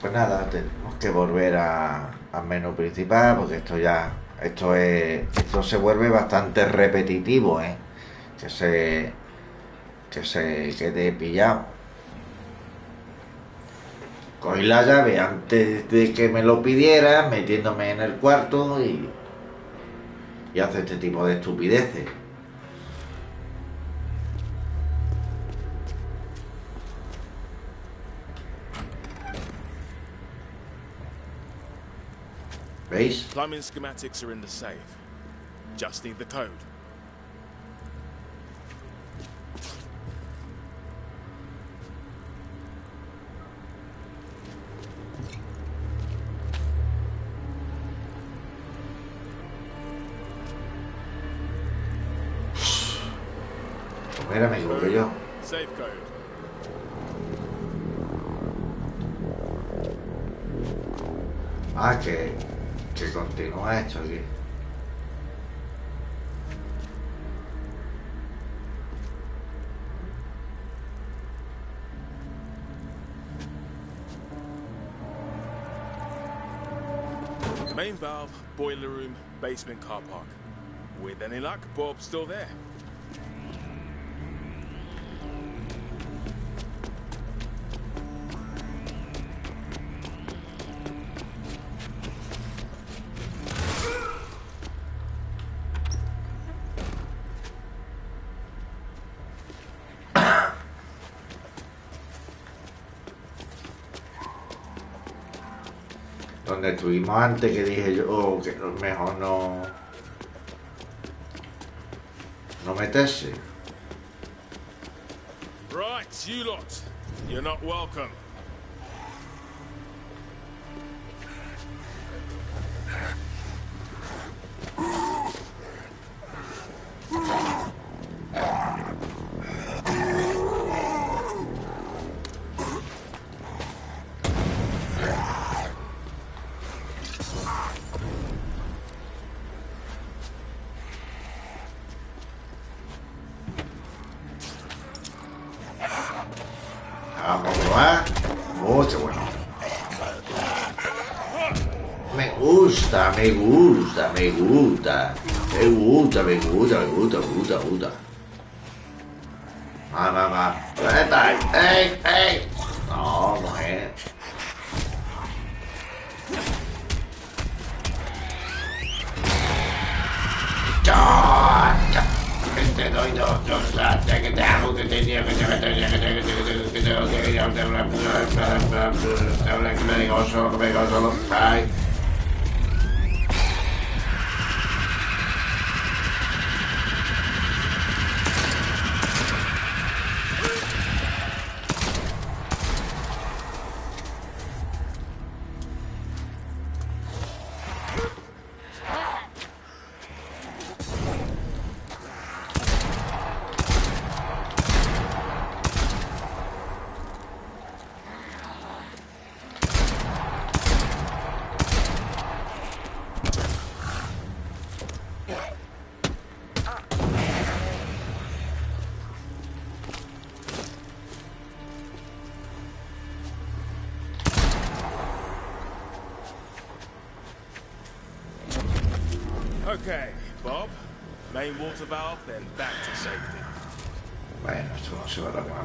Pues nada, tenemos que volver a- al menú principal porque esto ya, esto es, esto se vuelve bastante repetitivo, ¿eh? Que se, que se quede pillado. Cogí la llave antes de que me lo pidiera, metiéndome en el cuarto y, y hace este tipo de estupideces. Plumbing schematics are in the safe. Just need the code. Valve, boiler room, basement car park. With any luck, Bob's still there. Estuvimos antes que dije yo oh, que mejor no. No meterse. Right, you lot. You're not welcome.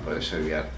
no puedes olvidar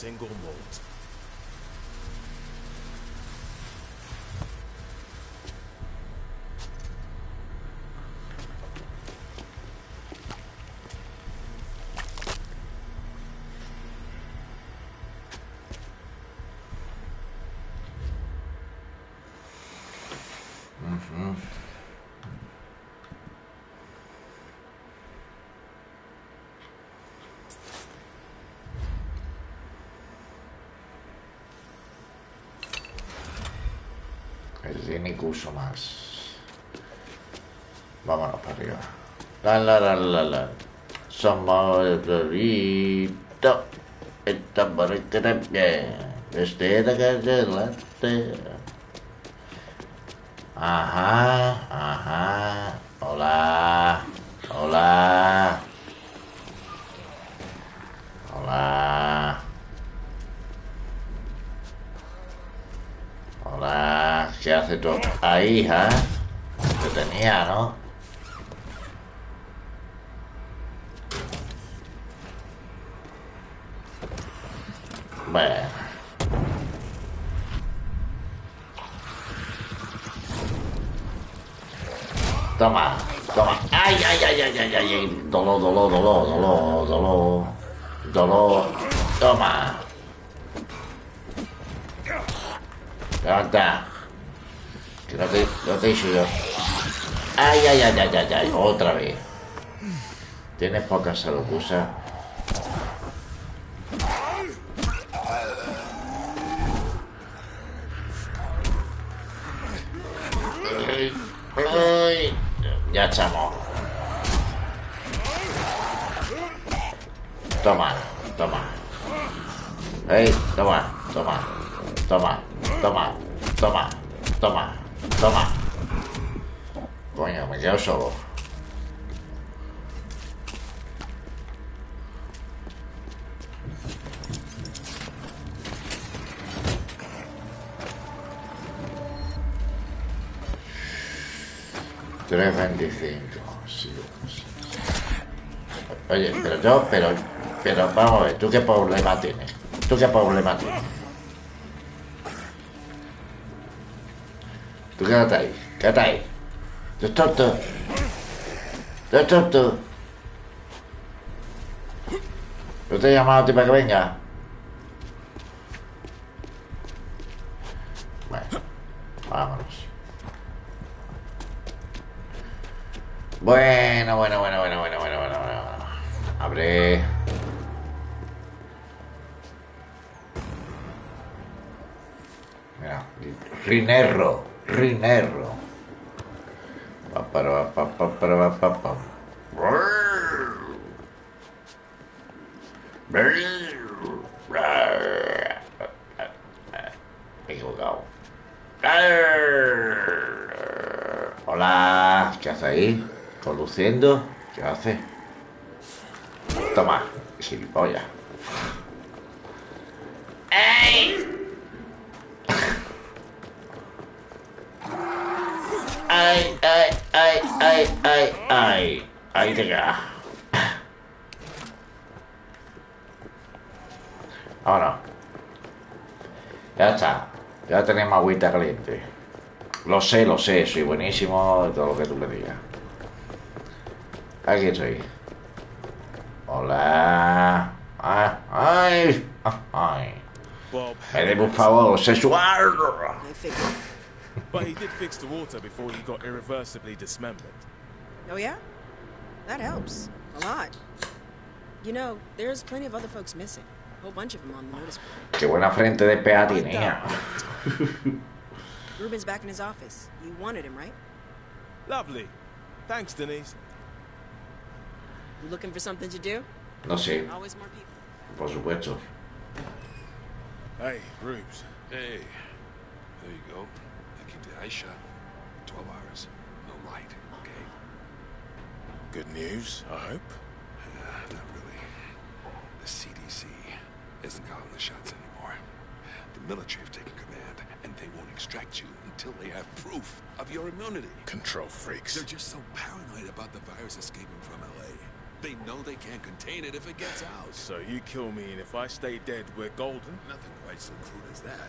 single molt. Tiene uso más. Vámonos para arriba. La la la la la. Somos el florito. Estamos en que Este de que adelante. Ajá, ajá. Hola. Hola. Hola. Hola. ¿Qué hace tú? Ahí, hija. Te tenía, ¿no? Bueno. Toma, toma. Ay, ay, ay, ay, ay, ay, ay. Dolor, dolor, dolor, dolor, dolor. Dolor. Toma. Levanta. Ay, ay, ay, ay, ay, ay. Otra vez. Tienes poca salud. Yo, pero, pero vamos a ver, ¿tú qué problema tienes? ¿Tú qué problema tienes? Tú quédate ahí, quédate ahí. Tú es tonto. Tú es tonto. Yo te he llamado a ti para que venga. Rinerro, Rinerro. Equivocado. Hola, ¿qué haces ahí? ¿Conduciendo? ¿Qué haces? Toma, gilipollas. Ahora. Ya está. Ya tenemos agüita caliente. Lo sé, lo sé. Soy buenísimo de todo lo que tú me digas. Aquí estoy. Hola. Ay, ay, ay. Bob. Me dé por favor, sexual. But he did fix the water before he got irreversibly dismembered. Oh, yeah? That helps. A lot. You know, there's plenty of other folks missing. A whole bunch of them on the notice board. Qué buena frente de pea tenía. Ruben's back in his office. You wanted him, right? Lovely. Thanks, Denise. You looking for something to do? No sé, Always more people. por supuesto. Hey, Rubes. Hey, there you go. I keep the eyes shut. 12 hours, no light, okay? Good news, I hope. Uh, not really. The CDC isn't calling the shots anymore. The military have taken command, and they won't extract you until they have proof of your immunity. Control freaks. They're just so paranoid about the virus escaping from LA. They know they can't contain it if it gets out. So you kill me, and if I stay dead, we're golden? Nothing quite so crude as that.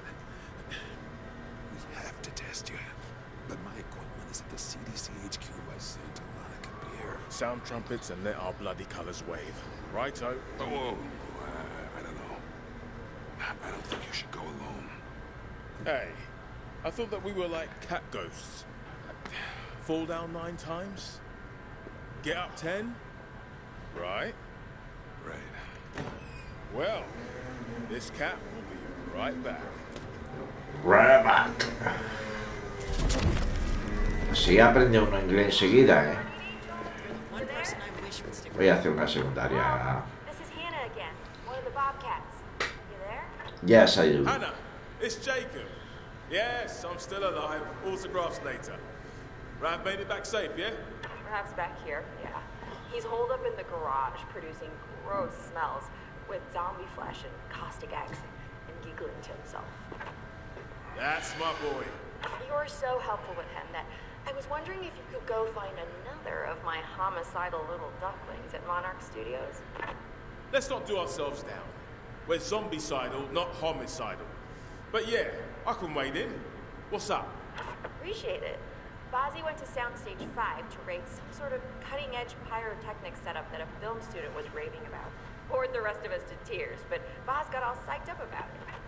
We have to test you. But my equipment is at the CDC HQ by Santa Monica Pier. Sound trumpets and let our bloody colours wave. Righto. Oh, whoa. I, I don't know. I don't think you should go alone. Hey, I thought that we were like cat ghosts. Fall down nine times? Get up ten? Right? Right. Well, this cat will be right back. Right back. Así aprende uno inglés enseguida, ¿eh? One person I wish would stick Voy a hacer una secundaria. This is Hannah again, one of the Bobcats. You there? Yes, I do. Hannah, it's Jacob. Yes, I'm still alive. Autographs later. Rand made it back safe, yeah? Perhaps back here, yeah. He's holed up in the garage producing gross smells with zombie flesh and caustic accent and giggling to himself. That's my boy. You were so helpful with him that I was wondering if you could go find another of my homicidal little ducklings at Monarch Studios. Let's not do ourselves down. We're zombicidal, not homicidal. But yeah, I can wade in. What's up? Appreciate it. Bozzy went to Soundstage 5 to raid some sort of cutting edge pyrotechnic setup that a film student was raving about. Bored the rest of us to tears, but Boz got all psyched up about it.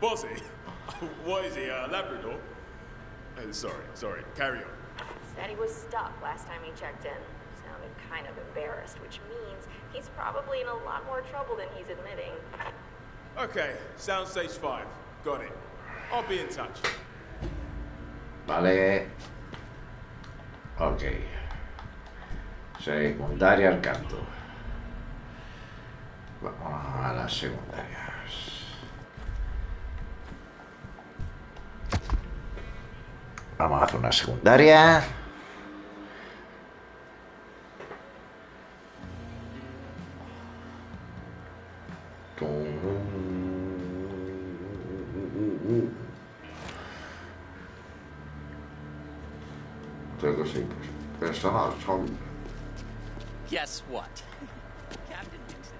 Bossy? what is he, a Labrador? Uh, sorry, sorry, carry on. Said he was stuck last time he checked in. Sounded kind of embarrassed, which means he's probably in a lot more trouble than he's admitting. Okay, Soundstage 5. Got it. I'll be in touch. Vale. Ok. Secundaria al canto. Vamos a las secundarias. Vamos a hacer una secundaria. Tengo que ser personal, son Guess what? Captain Dixon.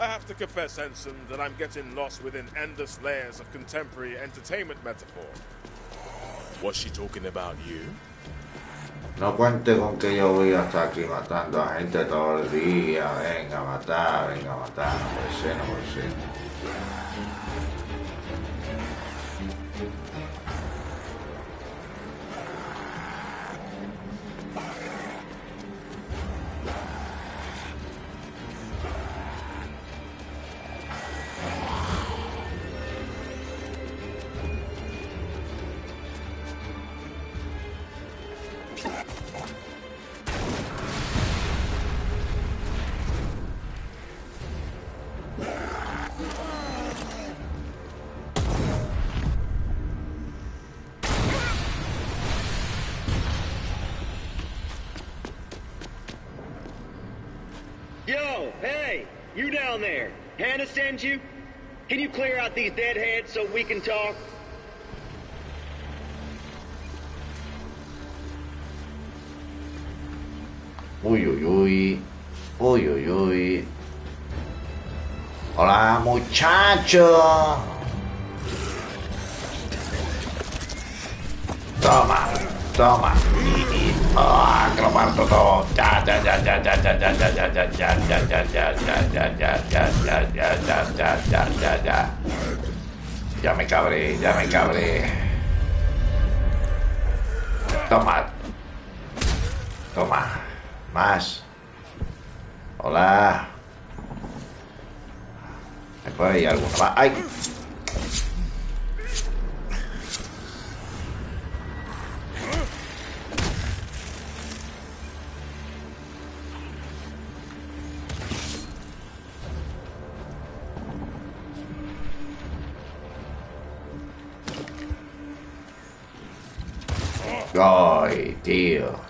I have to confess, Ensign, that I'm getting lost within endless layers of contemporary entertainment metaphor. Was she talking about you? No cuente con que yo voy a estar aquí matando a gente todo el día. Venga a matar, venga a matar. No puede ser, no puede ser. Down there. Hannah sends you? Can you clear out these deadheads so we can talk? Uy, uy, uy. Uy, uy, uy. Hola, muchacho. Toma, toma. Ah, que lo parto todo. Ya me cabré, ya me cabré. Toma. Toma. Más. Hola. Hay por ahí alguno. Ay, tío.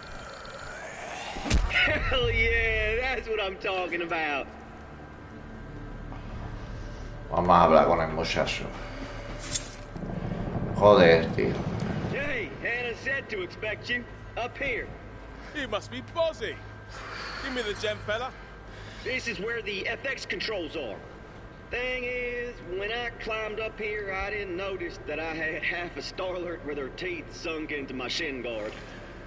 Hell yeah, that's what I'm talking about. Vamos a hablar con el muchacho. Joder, tío. Hey, Hannah said to expect you. Up here. You must be Bozzy. Give me the gem, fella. This is where the FX controls are. Thing is, when I climbed up here, I didn't notice that I had half a starlet with her teeth sunk into my shin guard.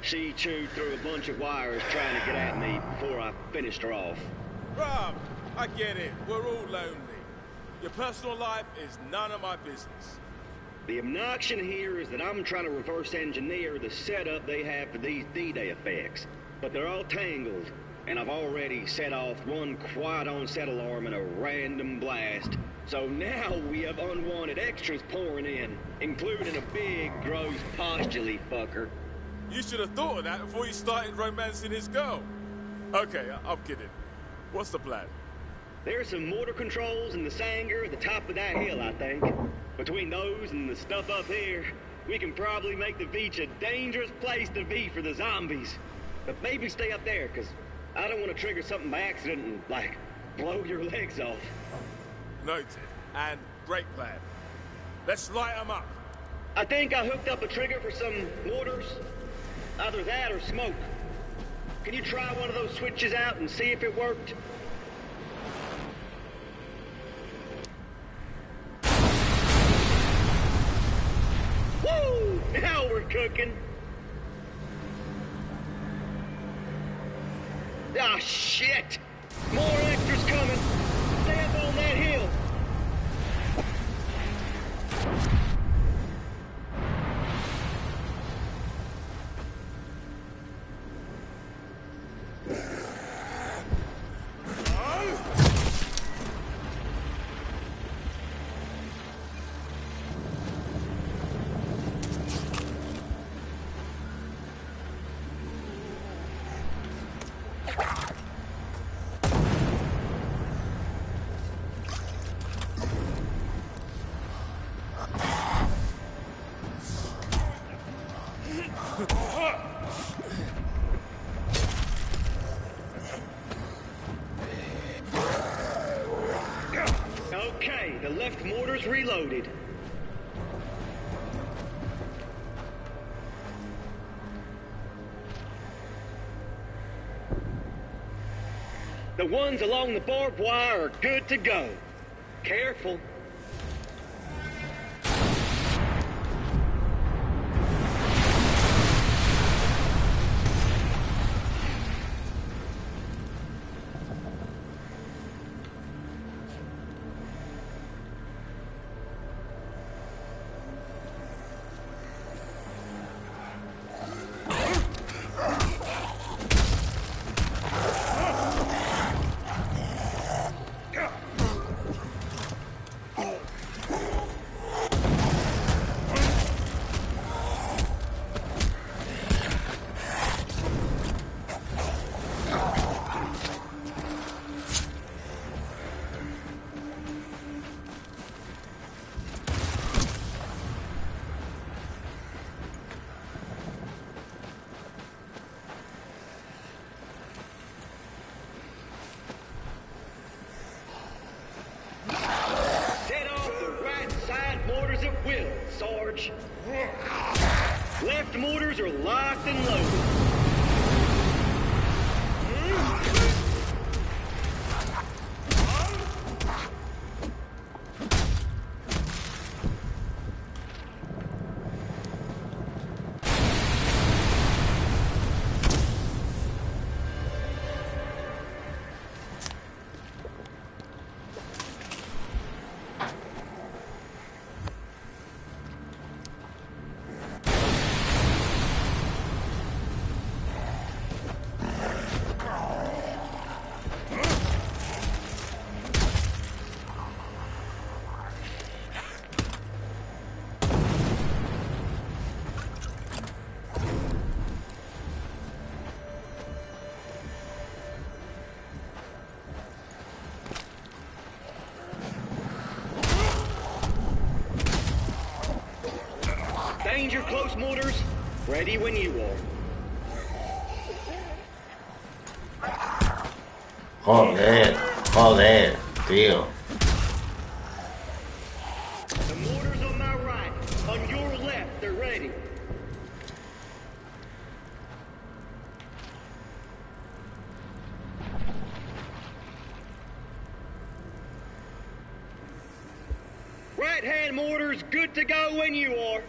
She chewed through a bunch of wires trying to get at me before I finished her off. Rob, I get it. We're all lonely. Your personal life is none of my business. The obnoxion here is that I'm trying to reverse engineer the setup they have for these D-Day effects. But they're all tangled, and I've already set off one quiet on-set alarm and a random blast. So now we have unwanted extras pouring in, including a big, gross postulate fucker. You should have thought of that before you started romancing his girl. Okay, I- I'm kidding. What's the plan? There's some mortar controls in the Sanger at the top of that hill, I think. Between those and the stuff up here, we can probably make the beach a dangerous place to be for the zombies. But maybe stay up there, because I don't want to trigger something by accident and, like, blow your legs off. Noted. And great plan. Let's light 'em up. I think I hooked up a trigger for some mortars. Either that or smoke. Can you try one of those switches out and see if it worked? Woo! Now we're cooking. Ah, shit! More extras coming. Stay up on that hill. Left reloaded. The ones along the barbed wire are good to go. Careful. Ready when you are. Joder, joder, tío. The mortars on my right. On your left, they're ready. Right hand mortars good to go when you are.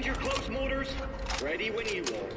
Danger close mortars. Ready when you are.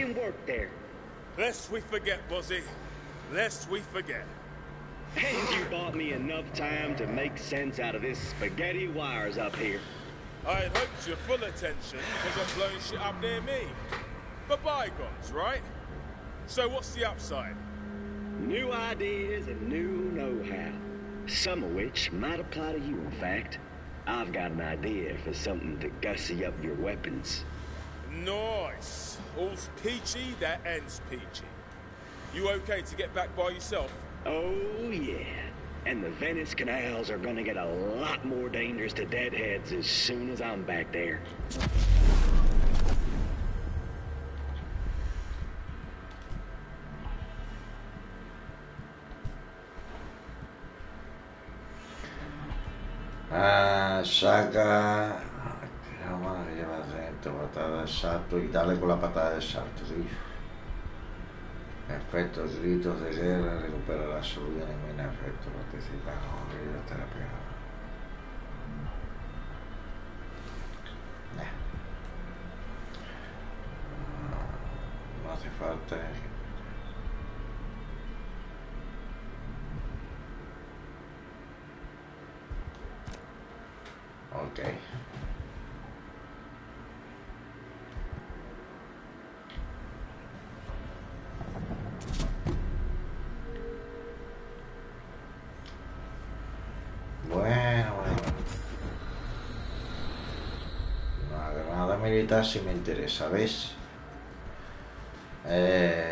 Work there. Lest we forget, Buzzy. Lest we forget. And you bought me enough time to make sense out of this spaghetti wires up here. I hoped your full attention because I'm blowing shit up near me. But bygones, right? So what's the upside? New ideas and new know-how. Some of which might apply to you, in fact. I've got an idea for something to gussy up your weapons. Nice. All's peachy, that ends peachy. You okay to get back by yourself? Oh, yeah. And the Venice canals are gonna get a lot more dangerous to deadheads as soon as I'm back there. Ah, saca. Vamos a llevar dentro, patada de salto y dale con la patada de salto, tío. Efectos, gritos de guerra, recupera la salud y elimina efectos, participa en heridas terapia. No, no hace falta. Ok. Bueno, bueno. Una si me interesa, ¿ves? Eh...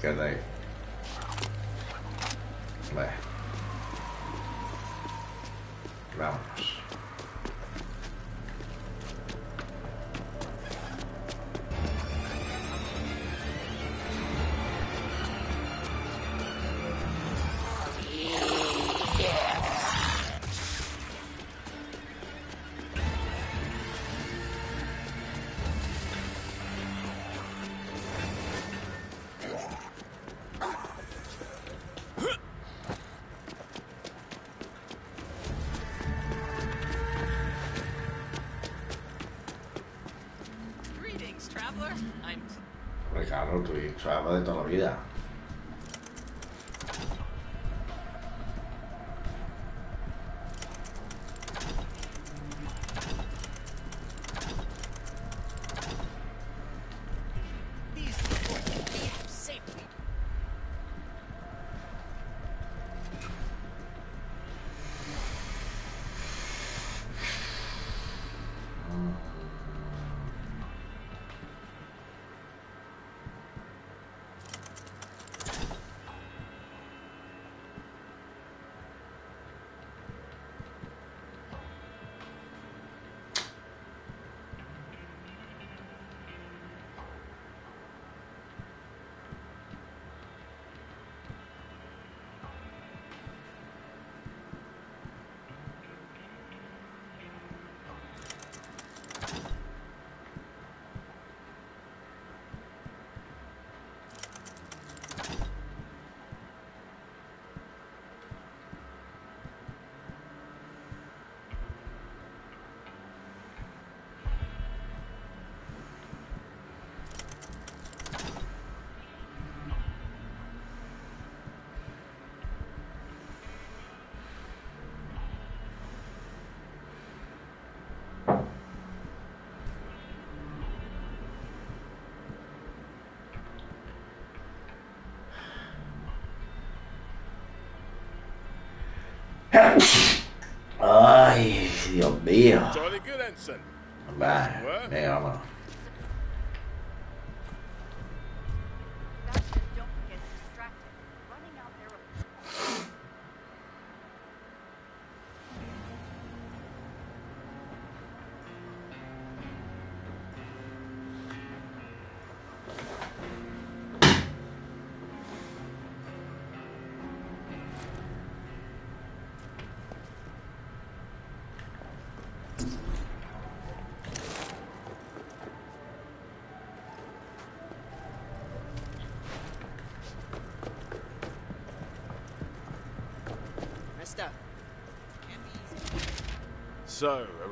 Good night. De toda la vida. Ai, meu Vai, Vá, meu amor.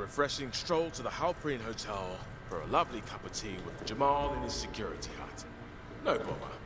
Refreshing stroll to the Halprine Hotel for a lovely cup of tea with Jamal in his security hut. No bother.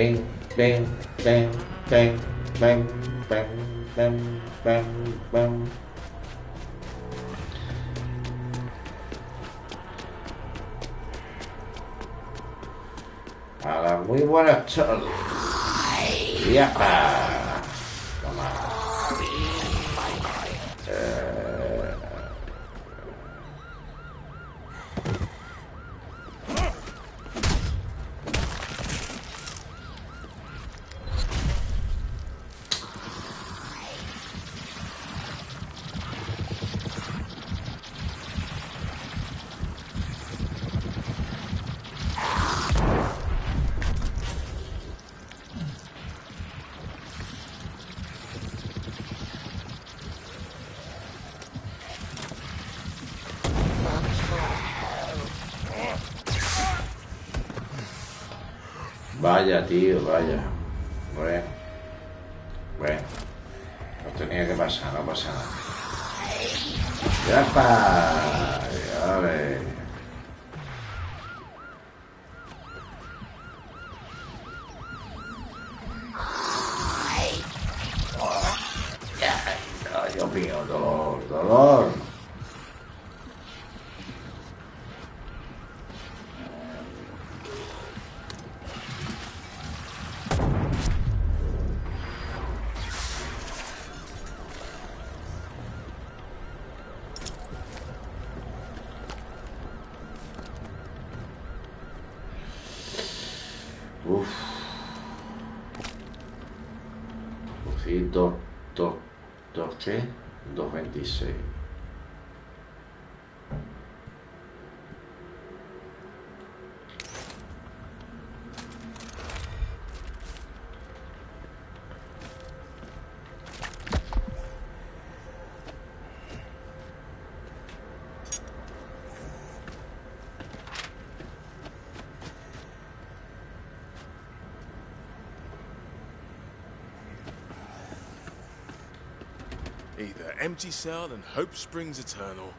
bang, bang, bang, bang, bang, bang, bang, bang, bang. And then we want to turn. Yep. Vaya, tío, vaya. Empty cell and hope springs eternal,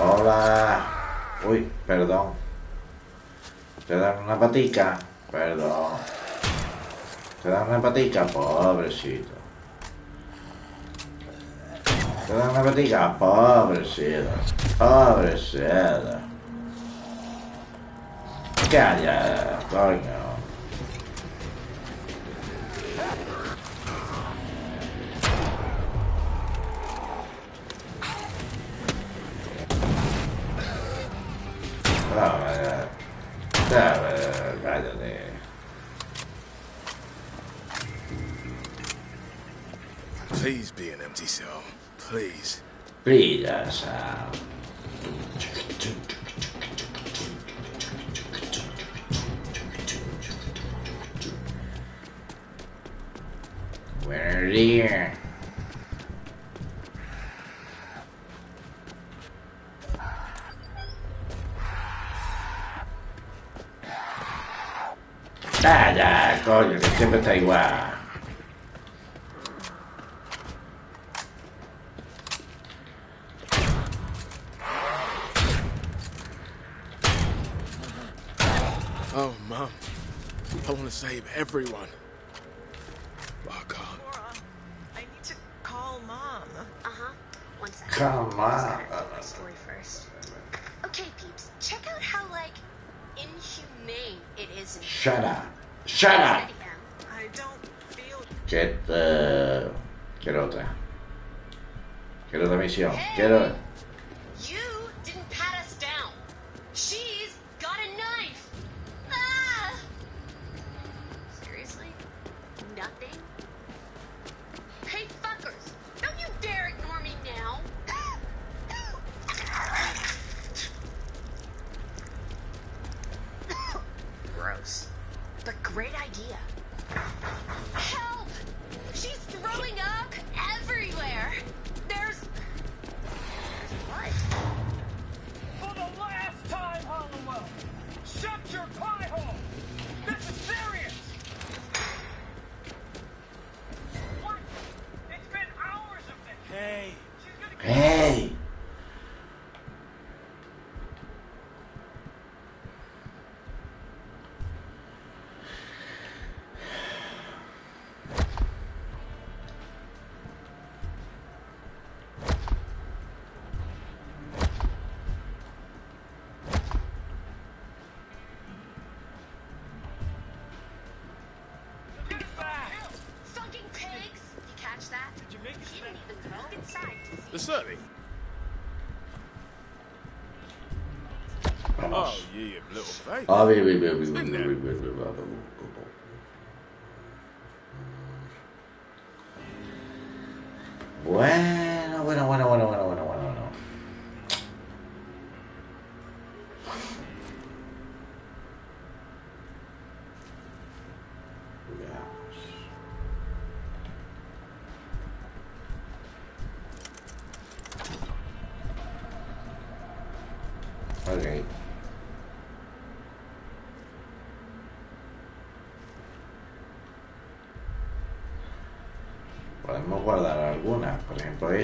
Hola. Uy, perdón. ¿Te dan una patica? Perdón. ¿Te dan una patica? Pobrecito. ¿Te dan una patica? Pobrecito. Pobrecito. Calla, coño. read us out. are here. Nada, coño, que siempre está igual. Want to save everyone. Oh, God. I need to call mom. Uh huh. One second. Come on. my story first. Okay, peeps. Check out how like inhumane it is. In Shut up. Shut up. I don't feel. Que eh, quiero otra. Quiero otra misión. Quiero.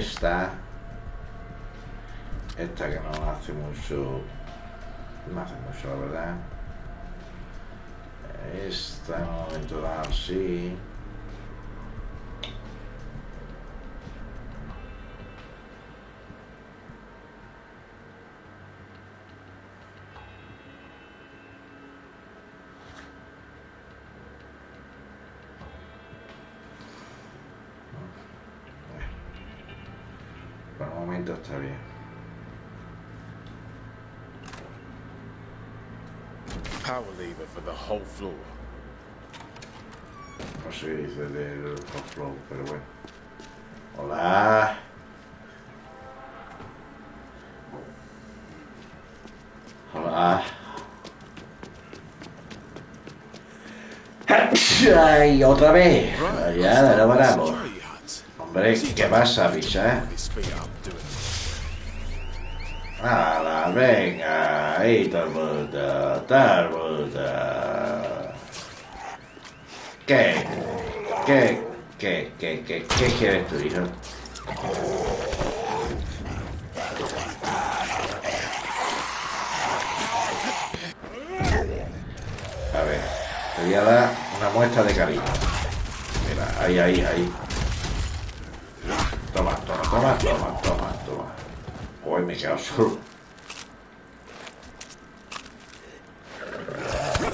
Esta. Esta que no hace mucho. No hace mucho, la verdad. Esta en un momento dado sí. Power lever for the whole floor. No sé qué dice del flow, pero bueno. Hola. Hola. ¡Ay, otra vez! Ya, no paramos. Hombre, ¿qué pasa, picha? ¡Hala, venga! Ahí todo el mundo, todo el mundo. ¿Qué? ¿Qué? ¿Qué? ¿Qué? ¿Qué? ¿Qué quieres tu hijo? A ver, te voy a dar una muestra de cariño. Mira, ahí, ahí, ahí. Toma, toma, toma, toma, toma. Me he solo.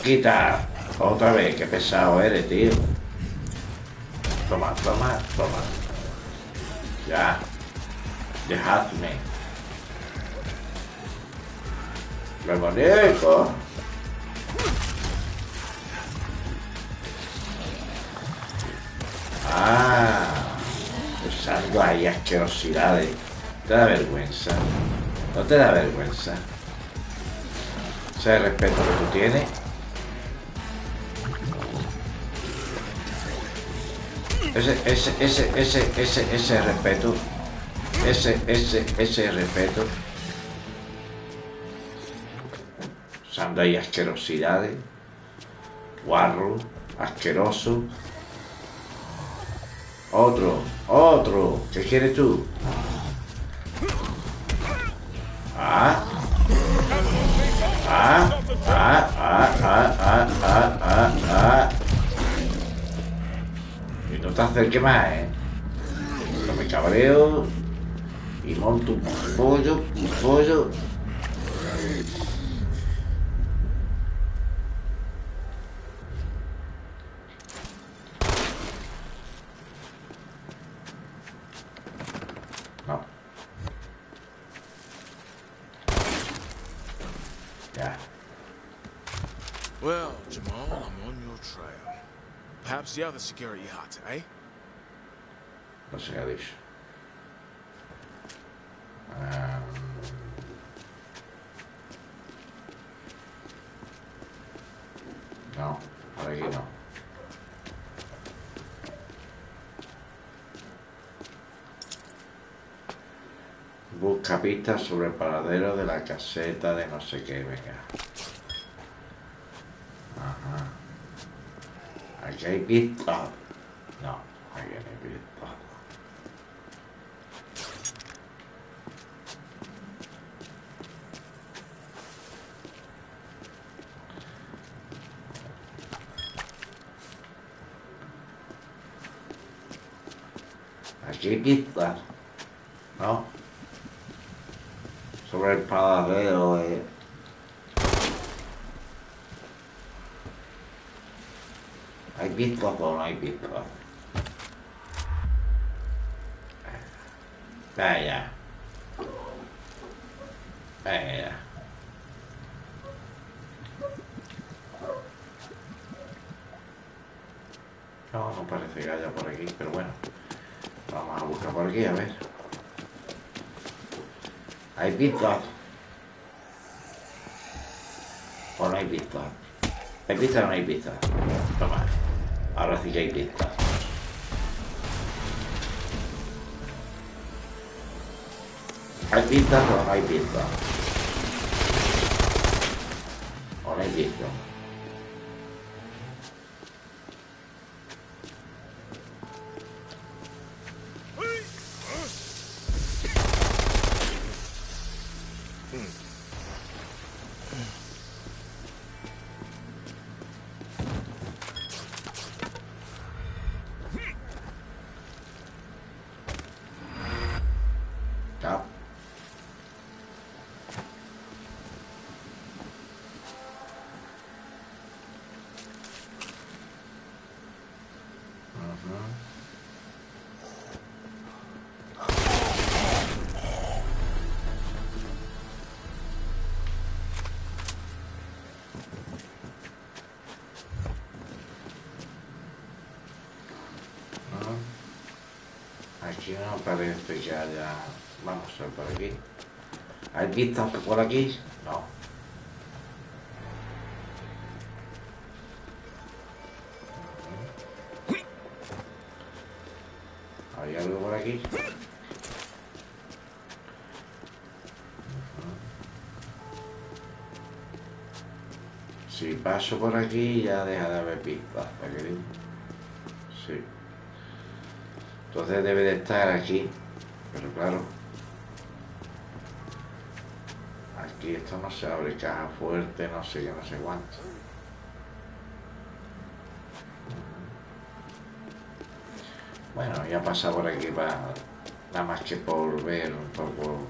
Quita. Otra vez, qué pesado eres, tío. Toma, toma, toma. Ya. Dejadme. Me muñeco. Ah, usando ahí asquerosidades. ¿Te da vergüenza? ¿No te da vergüenza? ¿Sabes el respeto que tú tienes? Ese, ese, ese, ese, ese, ese respeto. Ese, ese, ese respeto. Usando ahí asquerosidades. Guarro, asqueroso. Otro, otro. ¿Qué quieres tú? Ah, ah, ah, ah, ah, ah, ah, ah. Y no te acerques más, ¿eh? No me cabreo y monto un pollo, un pollo. No. Ya. Well, Jamal, I'm on your trail. Perhaps the other security hut, eh? No sé qué ha dicho. No, por aquí no. Busca pistas sobre el paradero de la caseta de no sé qué, venga. 哎，比啊。hai vinto? O non hai vinto? Hai vinto o non hai vinto? Vabbè, allora ti hai vinto. Hai vinto o non hai vinto? Non hai vinto? otra vez estoy ya. Vamos a ver por aquí. ¿Hay pistas por aquí? No. ¿Hay algo por aquí? Si paso por aquí ya deja de haber pistas, ¿verdad? Entonces debe de estar aquí. Pero claro. Aquí esto no se abre, caja fuerte, no sé qué, no sé cuánto. Bueno, ya pasa por aquí para nada más que por ver un poco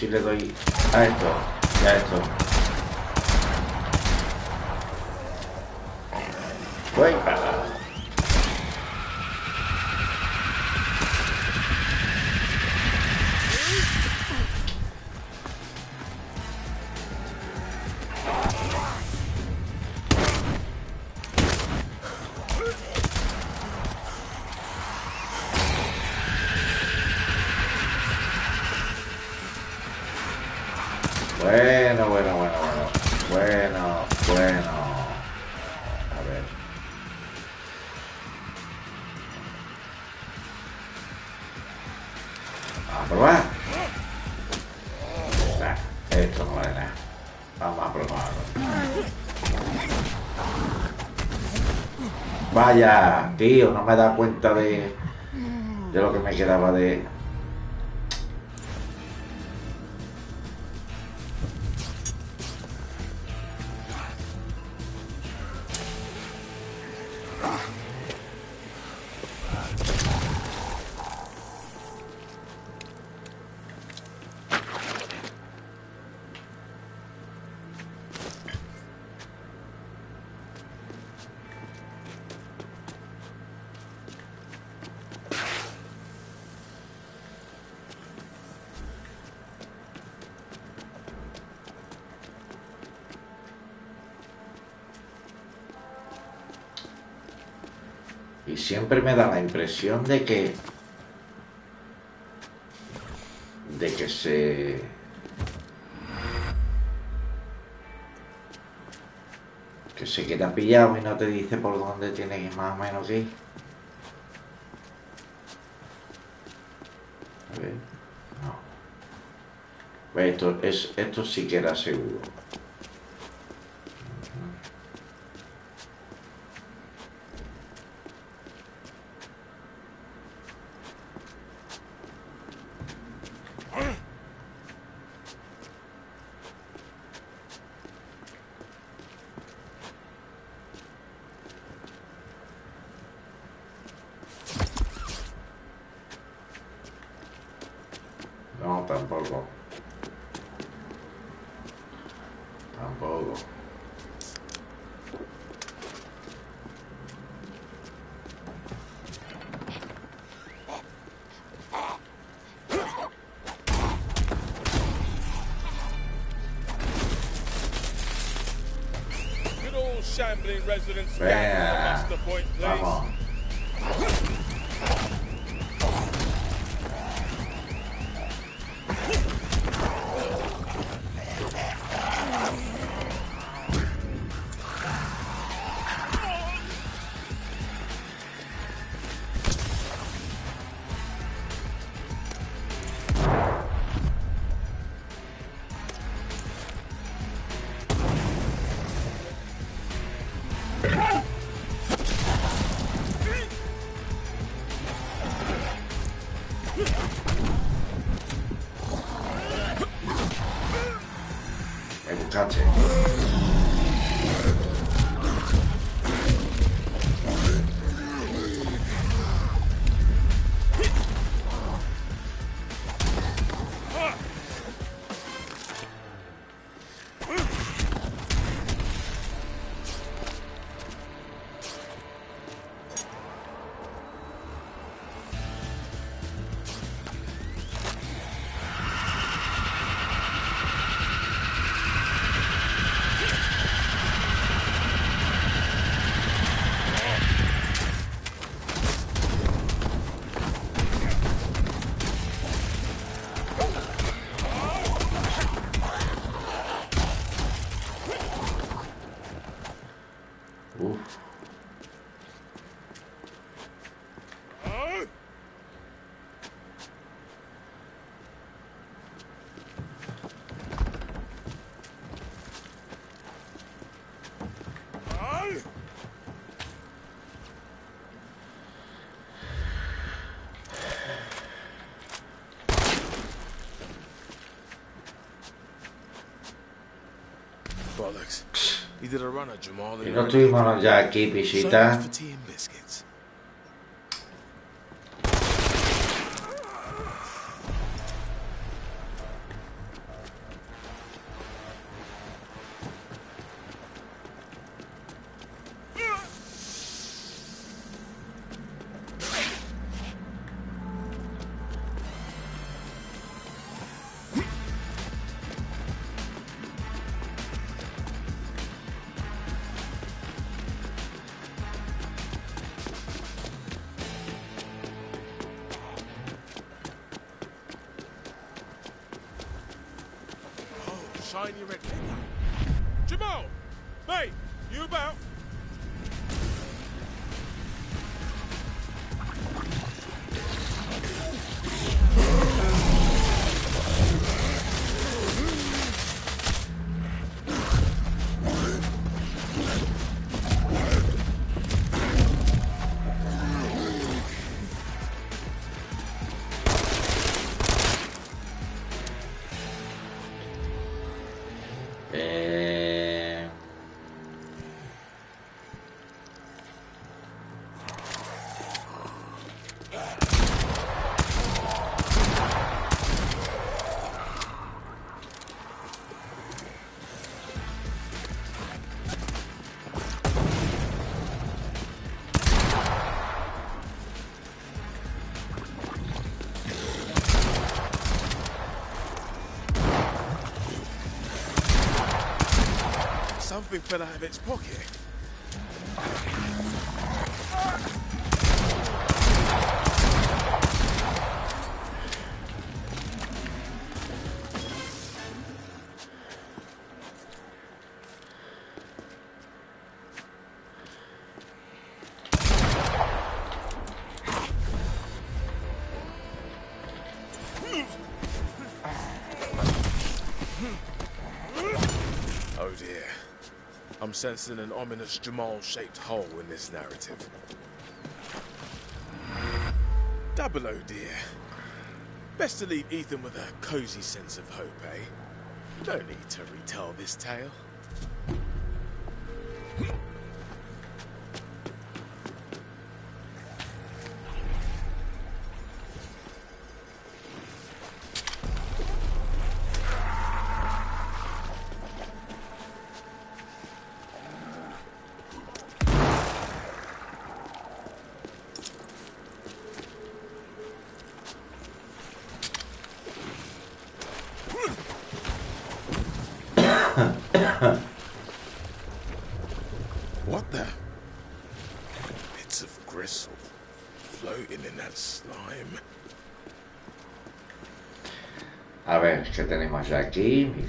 si le doy a esto y a esto. Tío, no me dado cuenta de, de lo que me quedaba de, siempre me da la impresión de que. de que se. que se queda pillado y no te dice por dónde tiene que ir más o menos que ir. A ver. No. Esto, es, esto sí que era seguro. Tampoco. Tampoco. Good old shambling residents back in the Venga, muster point, please. Iratúj van a képvisítel. Something fell out of its pocket. Sensing an ominous Jamal-shaped hole in this narrative. Double oh dear. Best to leave Ethan with a cozy sense of hope, eh? No need to retell this tale.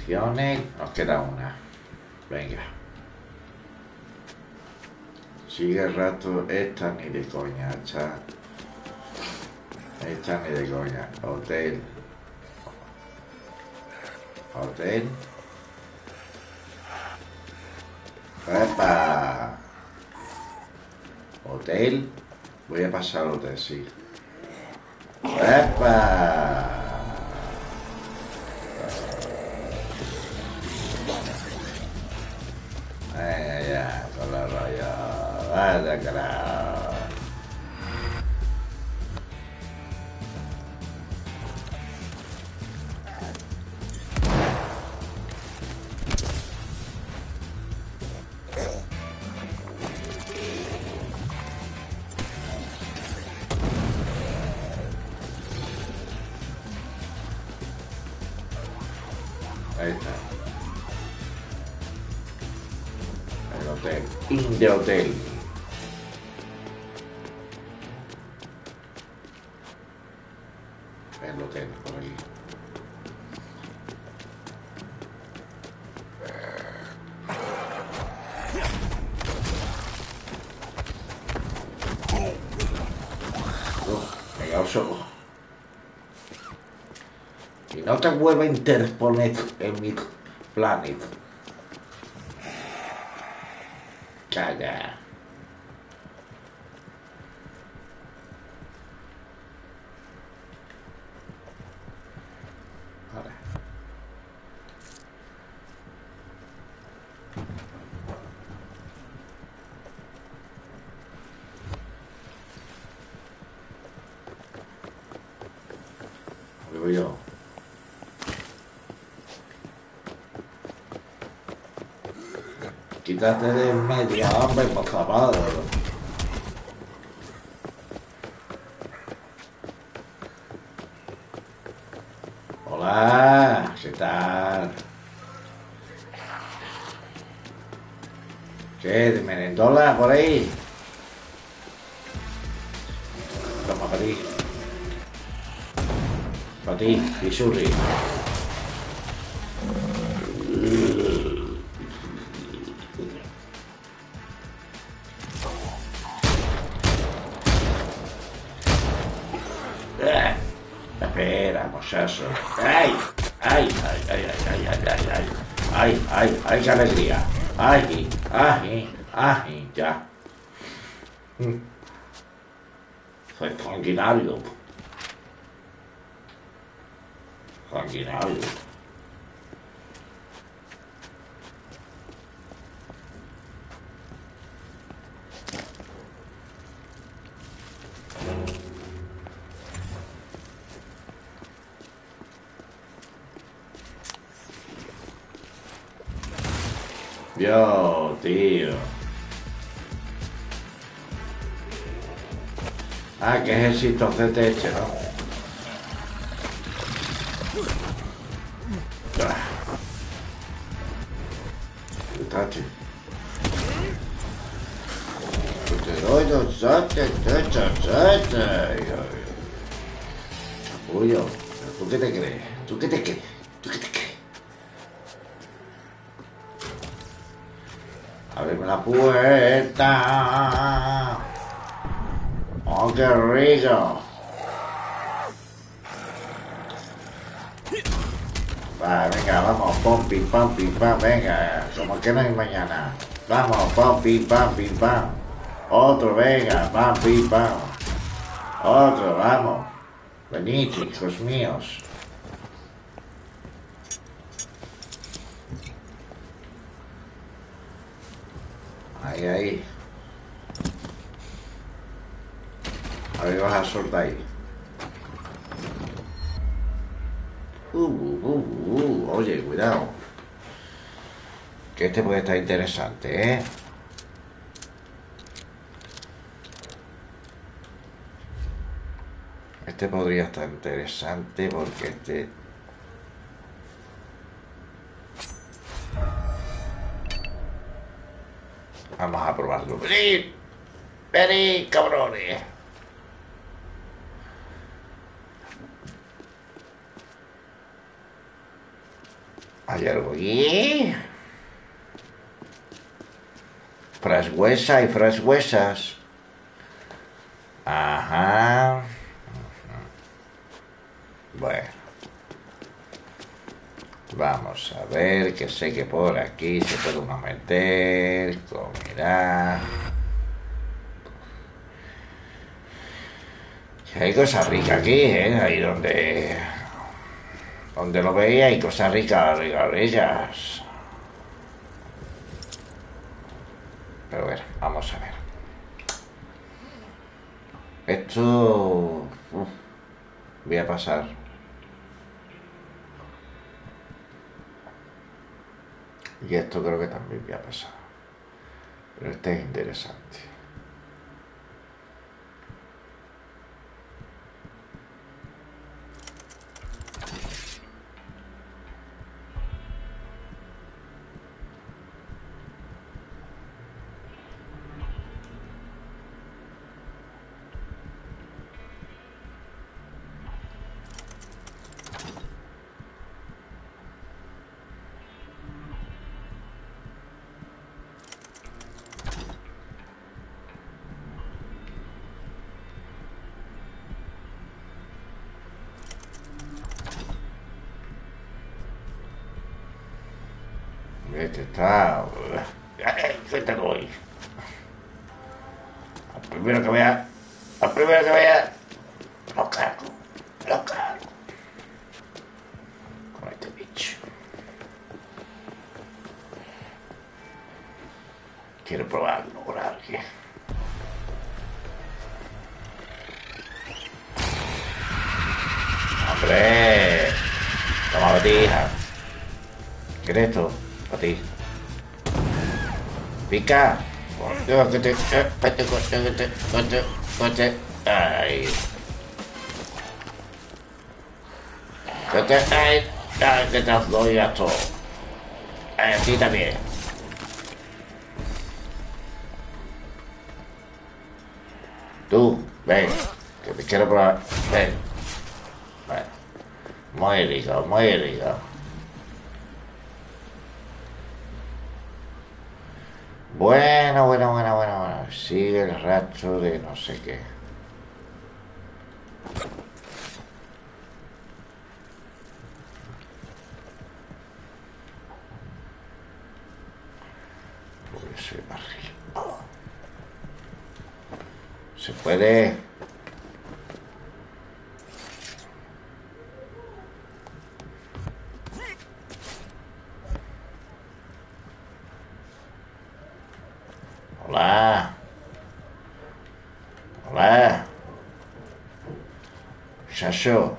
Nos queda una. Venga. Sigue el rato. Esta ni de coña. Esta. Esta ni de coña. Hotel. Hotel. Hotel. Voy a pasar al hotel, sí. Para, legal. Interponer en mi planet. ya tenés media hambre pasada. Hola, ¿qué tal? Che, merendola por ahí. Toma, para ti. Para ti, Bisurri. ain't, I ain't that. Hmm. It's fucking alley-oop. Fucking alley-oop. Yo. Tío. Ah, que ejército CT este, ¿no? Rico! Va, venga, vamos, pom, pim, pam, pim, pam, venga, como que no hay mañana. Vamos, pom, pim, pam, pim, pam. Otro, venga, pam, pim, pam. Otro, vamos. Venid, hijos míos. Ahí, ahí. A ver, vas a soltar ahí. Uh, uh, uh, oye, cuidado. Que este puede estar interesante, ¿eh? Este podría estar interesante porque este... Vamos a probarlo. ¡Venid! ¡Venid, cabrones! ¿Hay algo aquí? Frashuesa y frashuesas. Ajá. Bueno. Vamos a ver, que sé que por aquí se puede uno meter, comerá. Hay cosas ricas aquí, ¿eh? Ahí donde... Donde lo veía hay cosas ricas, ricas, ricas. Pero bueno, vamos a ver. Esto... uf, voy a pasar. Y esto creo que también voy a pasar. Pero este es interesante. Cógete. Ay. Cógete, ay. Ay, que te doy a todo. A ti también. Tú, ven, que te quiero probar. Ven. Muy rico, muy rico. Bueno, bueno, bueno, bueno, bueno. Sigue el rastro de no sé qué. Se puede. Olá. Olá. Chacho.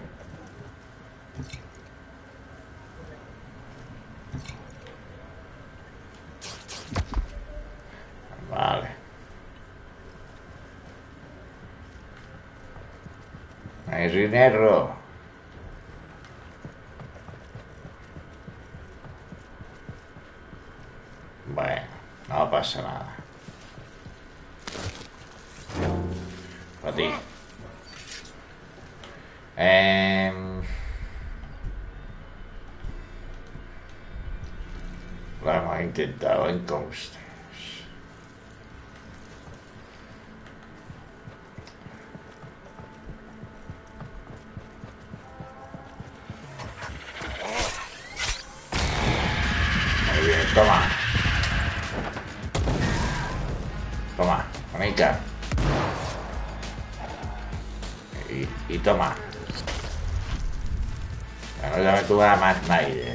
Vale. Mas dinheiro. En conste. Muy bien, toma. Toma, Monica. Y, y toma. Ya me tuve a más nadie.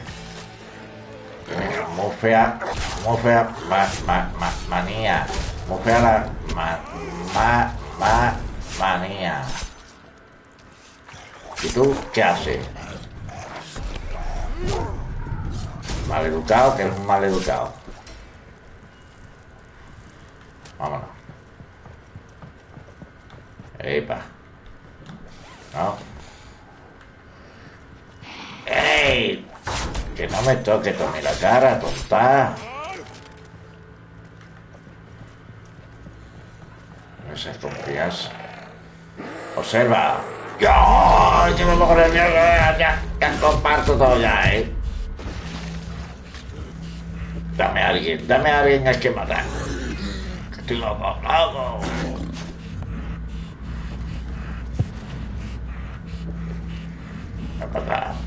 Fea, muy fea, ma, ma, ma, manía. Muy fea la ma, ma, ma, manía. ¿Y tú qué haces? Maleducado, que eres un maleducado. Vámonos. Epa. No. ¡Ey! Que no me toque tome la cara, tonta. No seas confianza. Observa. ¡Yo! ¡Que me pongo nervioso! Ya, ya comparto todo ya, ¿eh? Dame a alguien, dame a alguien al que matar. Estoy loco, loco.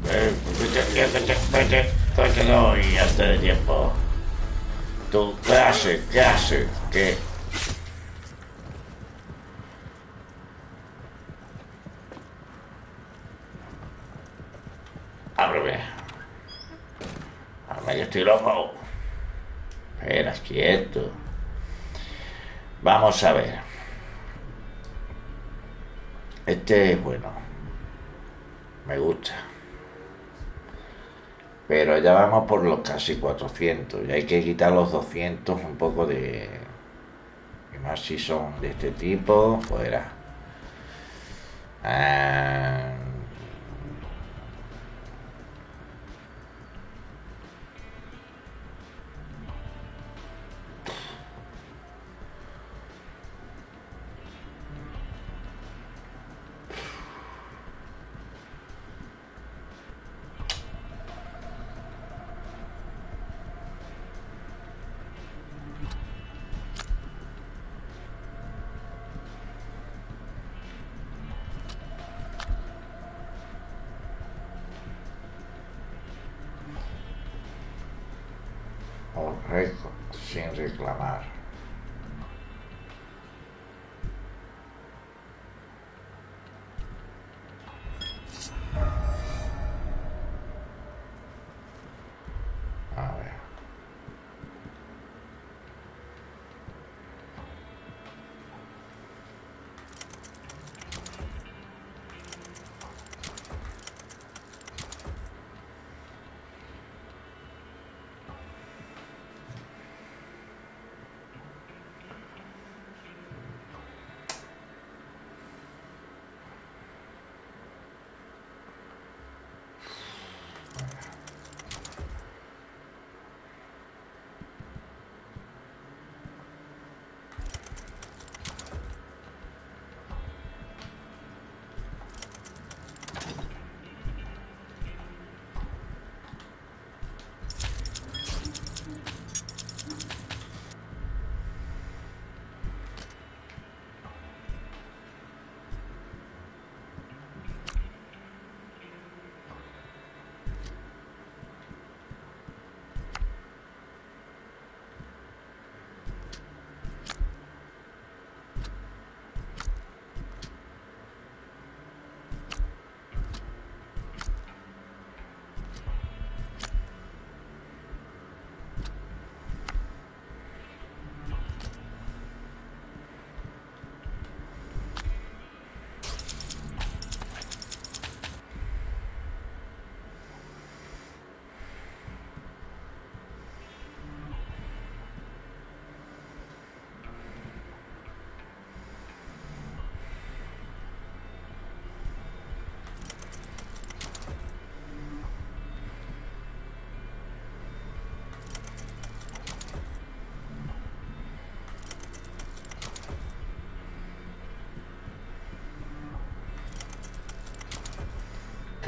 Vete, vete, vete, no, y antes de tiempo. Tú, ¿qué haces? ¿Qué haces? ¿Qué? Ábreme. Ábreme, que estoy loco. Espera, quieto. Vamos a ver. Este es bueno. Me gusta. Pero ya vamos por los casi 400. Y hay que quitar los 200 un poco de... Y más si son de este tipo, fuera. Ah, récord sin reclamar.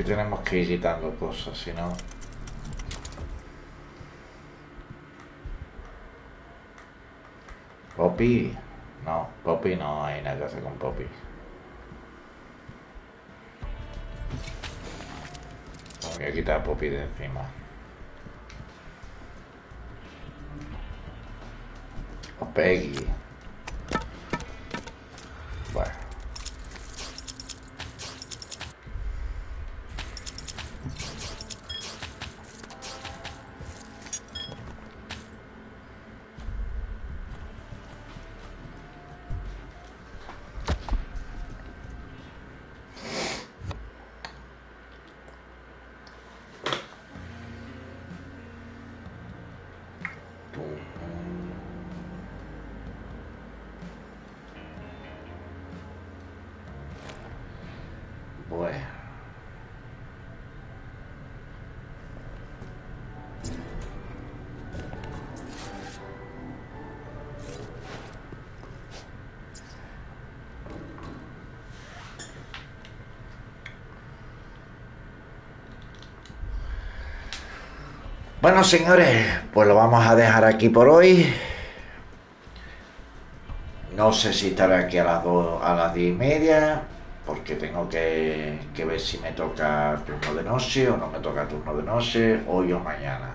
Tenemos que ir quitando cosas, si no... Poppy. No, Poppy no hay nada que hacer con Poppy. Voy a quitar a Poppy de encima. O Peggy. Bueno, señores, pues lo vamos a dejar aquí por hoy. No sé si estaré aquí a las dos, a las diez y media, porque tengo que, ver si me toca turno de noche o no me toca turno de noche, hoy o mañana.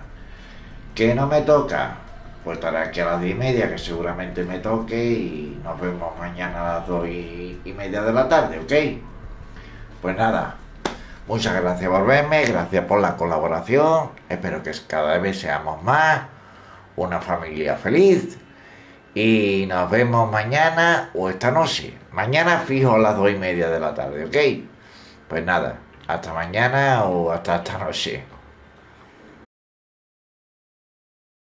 Que no me toca, pues estaré aquí a las diez y media, que seguramente me toque, y nos vemos mañana a las dos y, y media de la tarde, ¿ok? Pues nada, muchas gracias por verme, gracias por la colaboración, espero que cada vez seamos más, una familia feliz. Y nos vemos mañana o esta noche. Mañana fijo a las dos y media de la tarde, ¿ok? Pues nada, hasta mañana o hasta esta noche.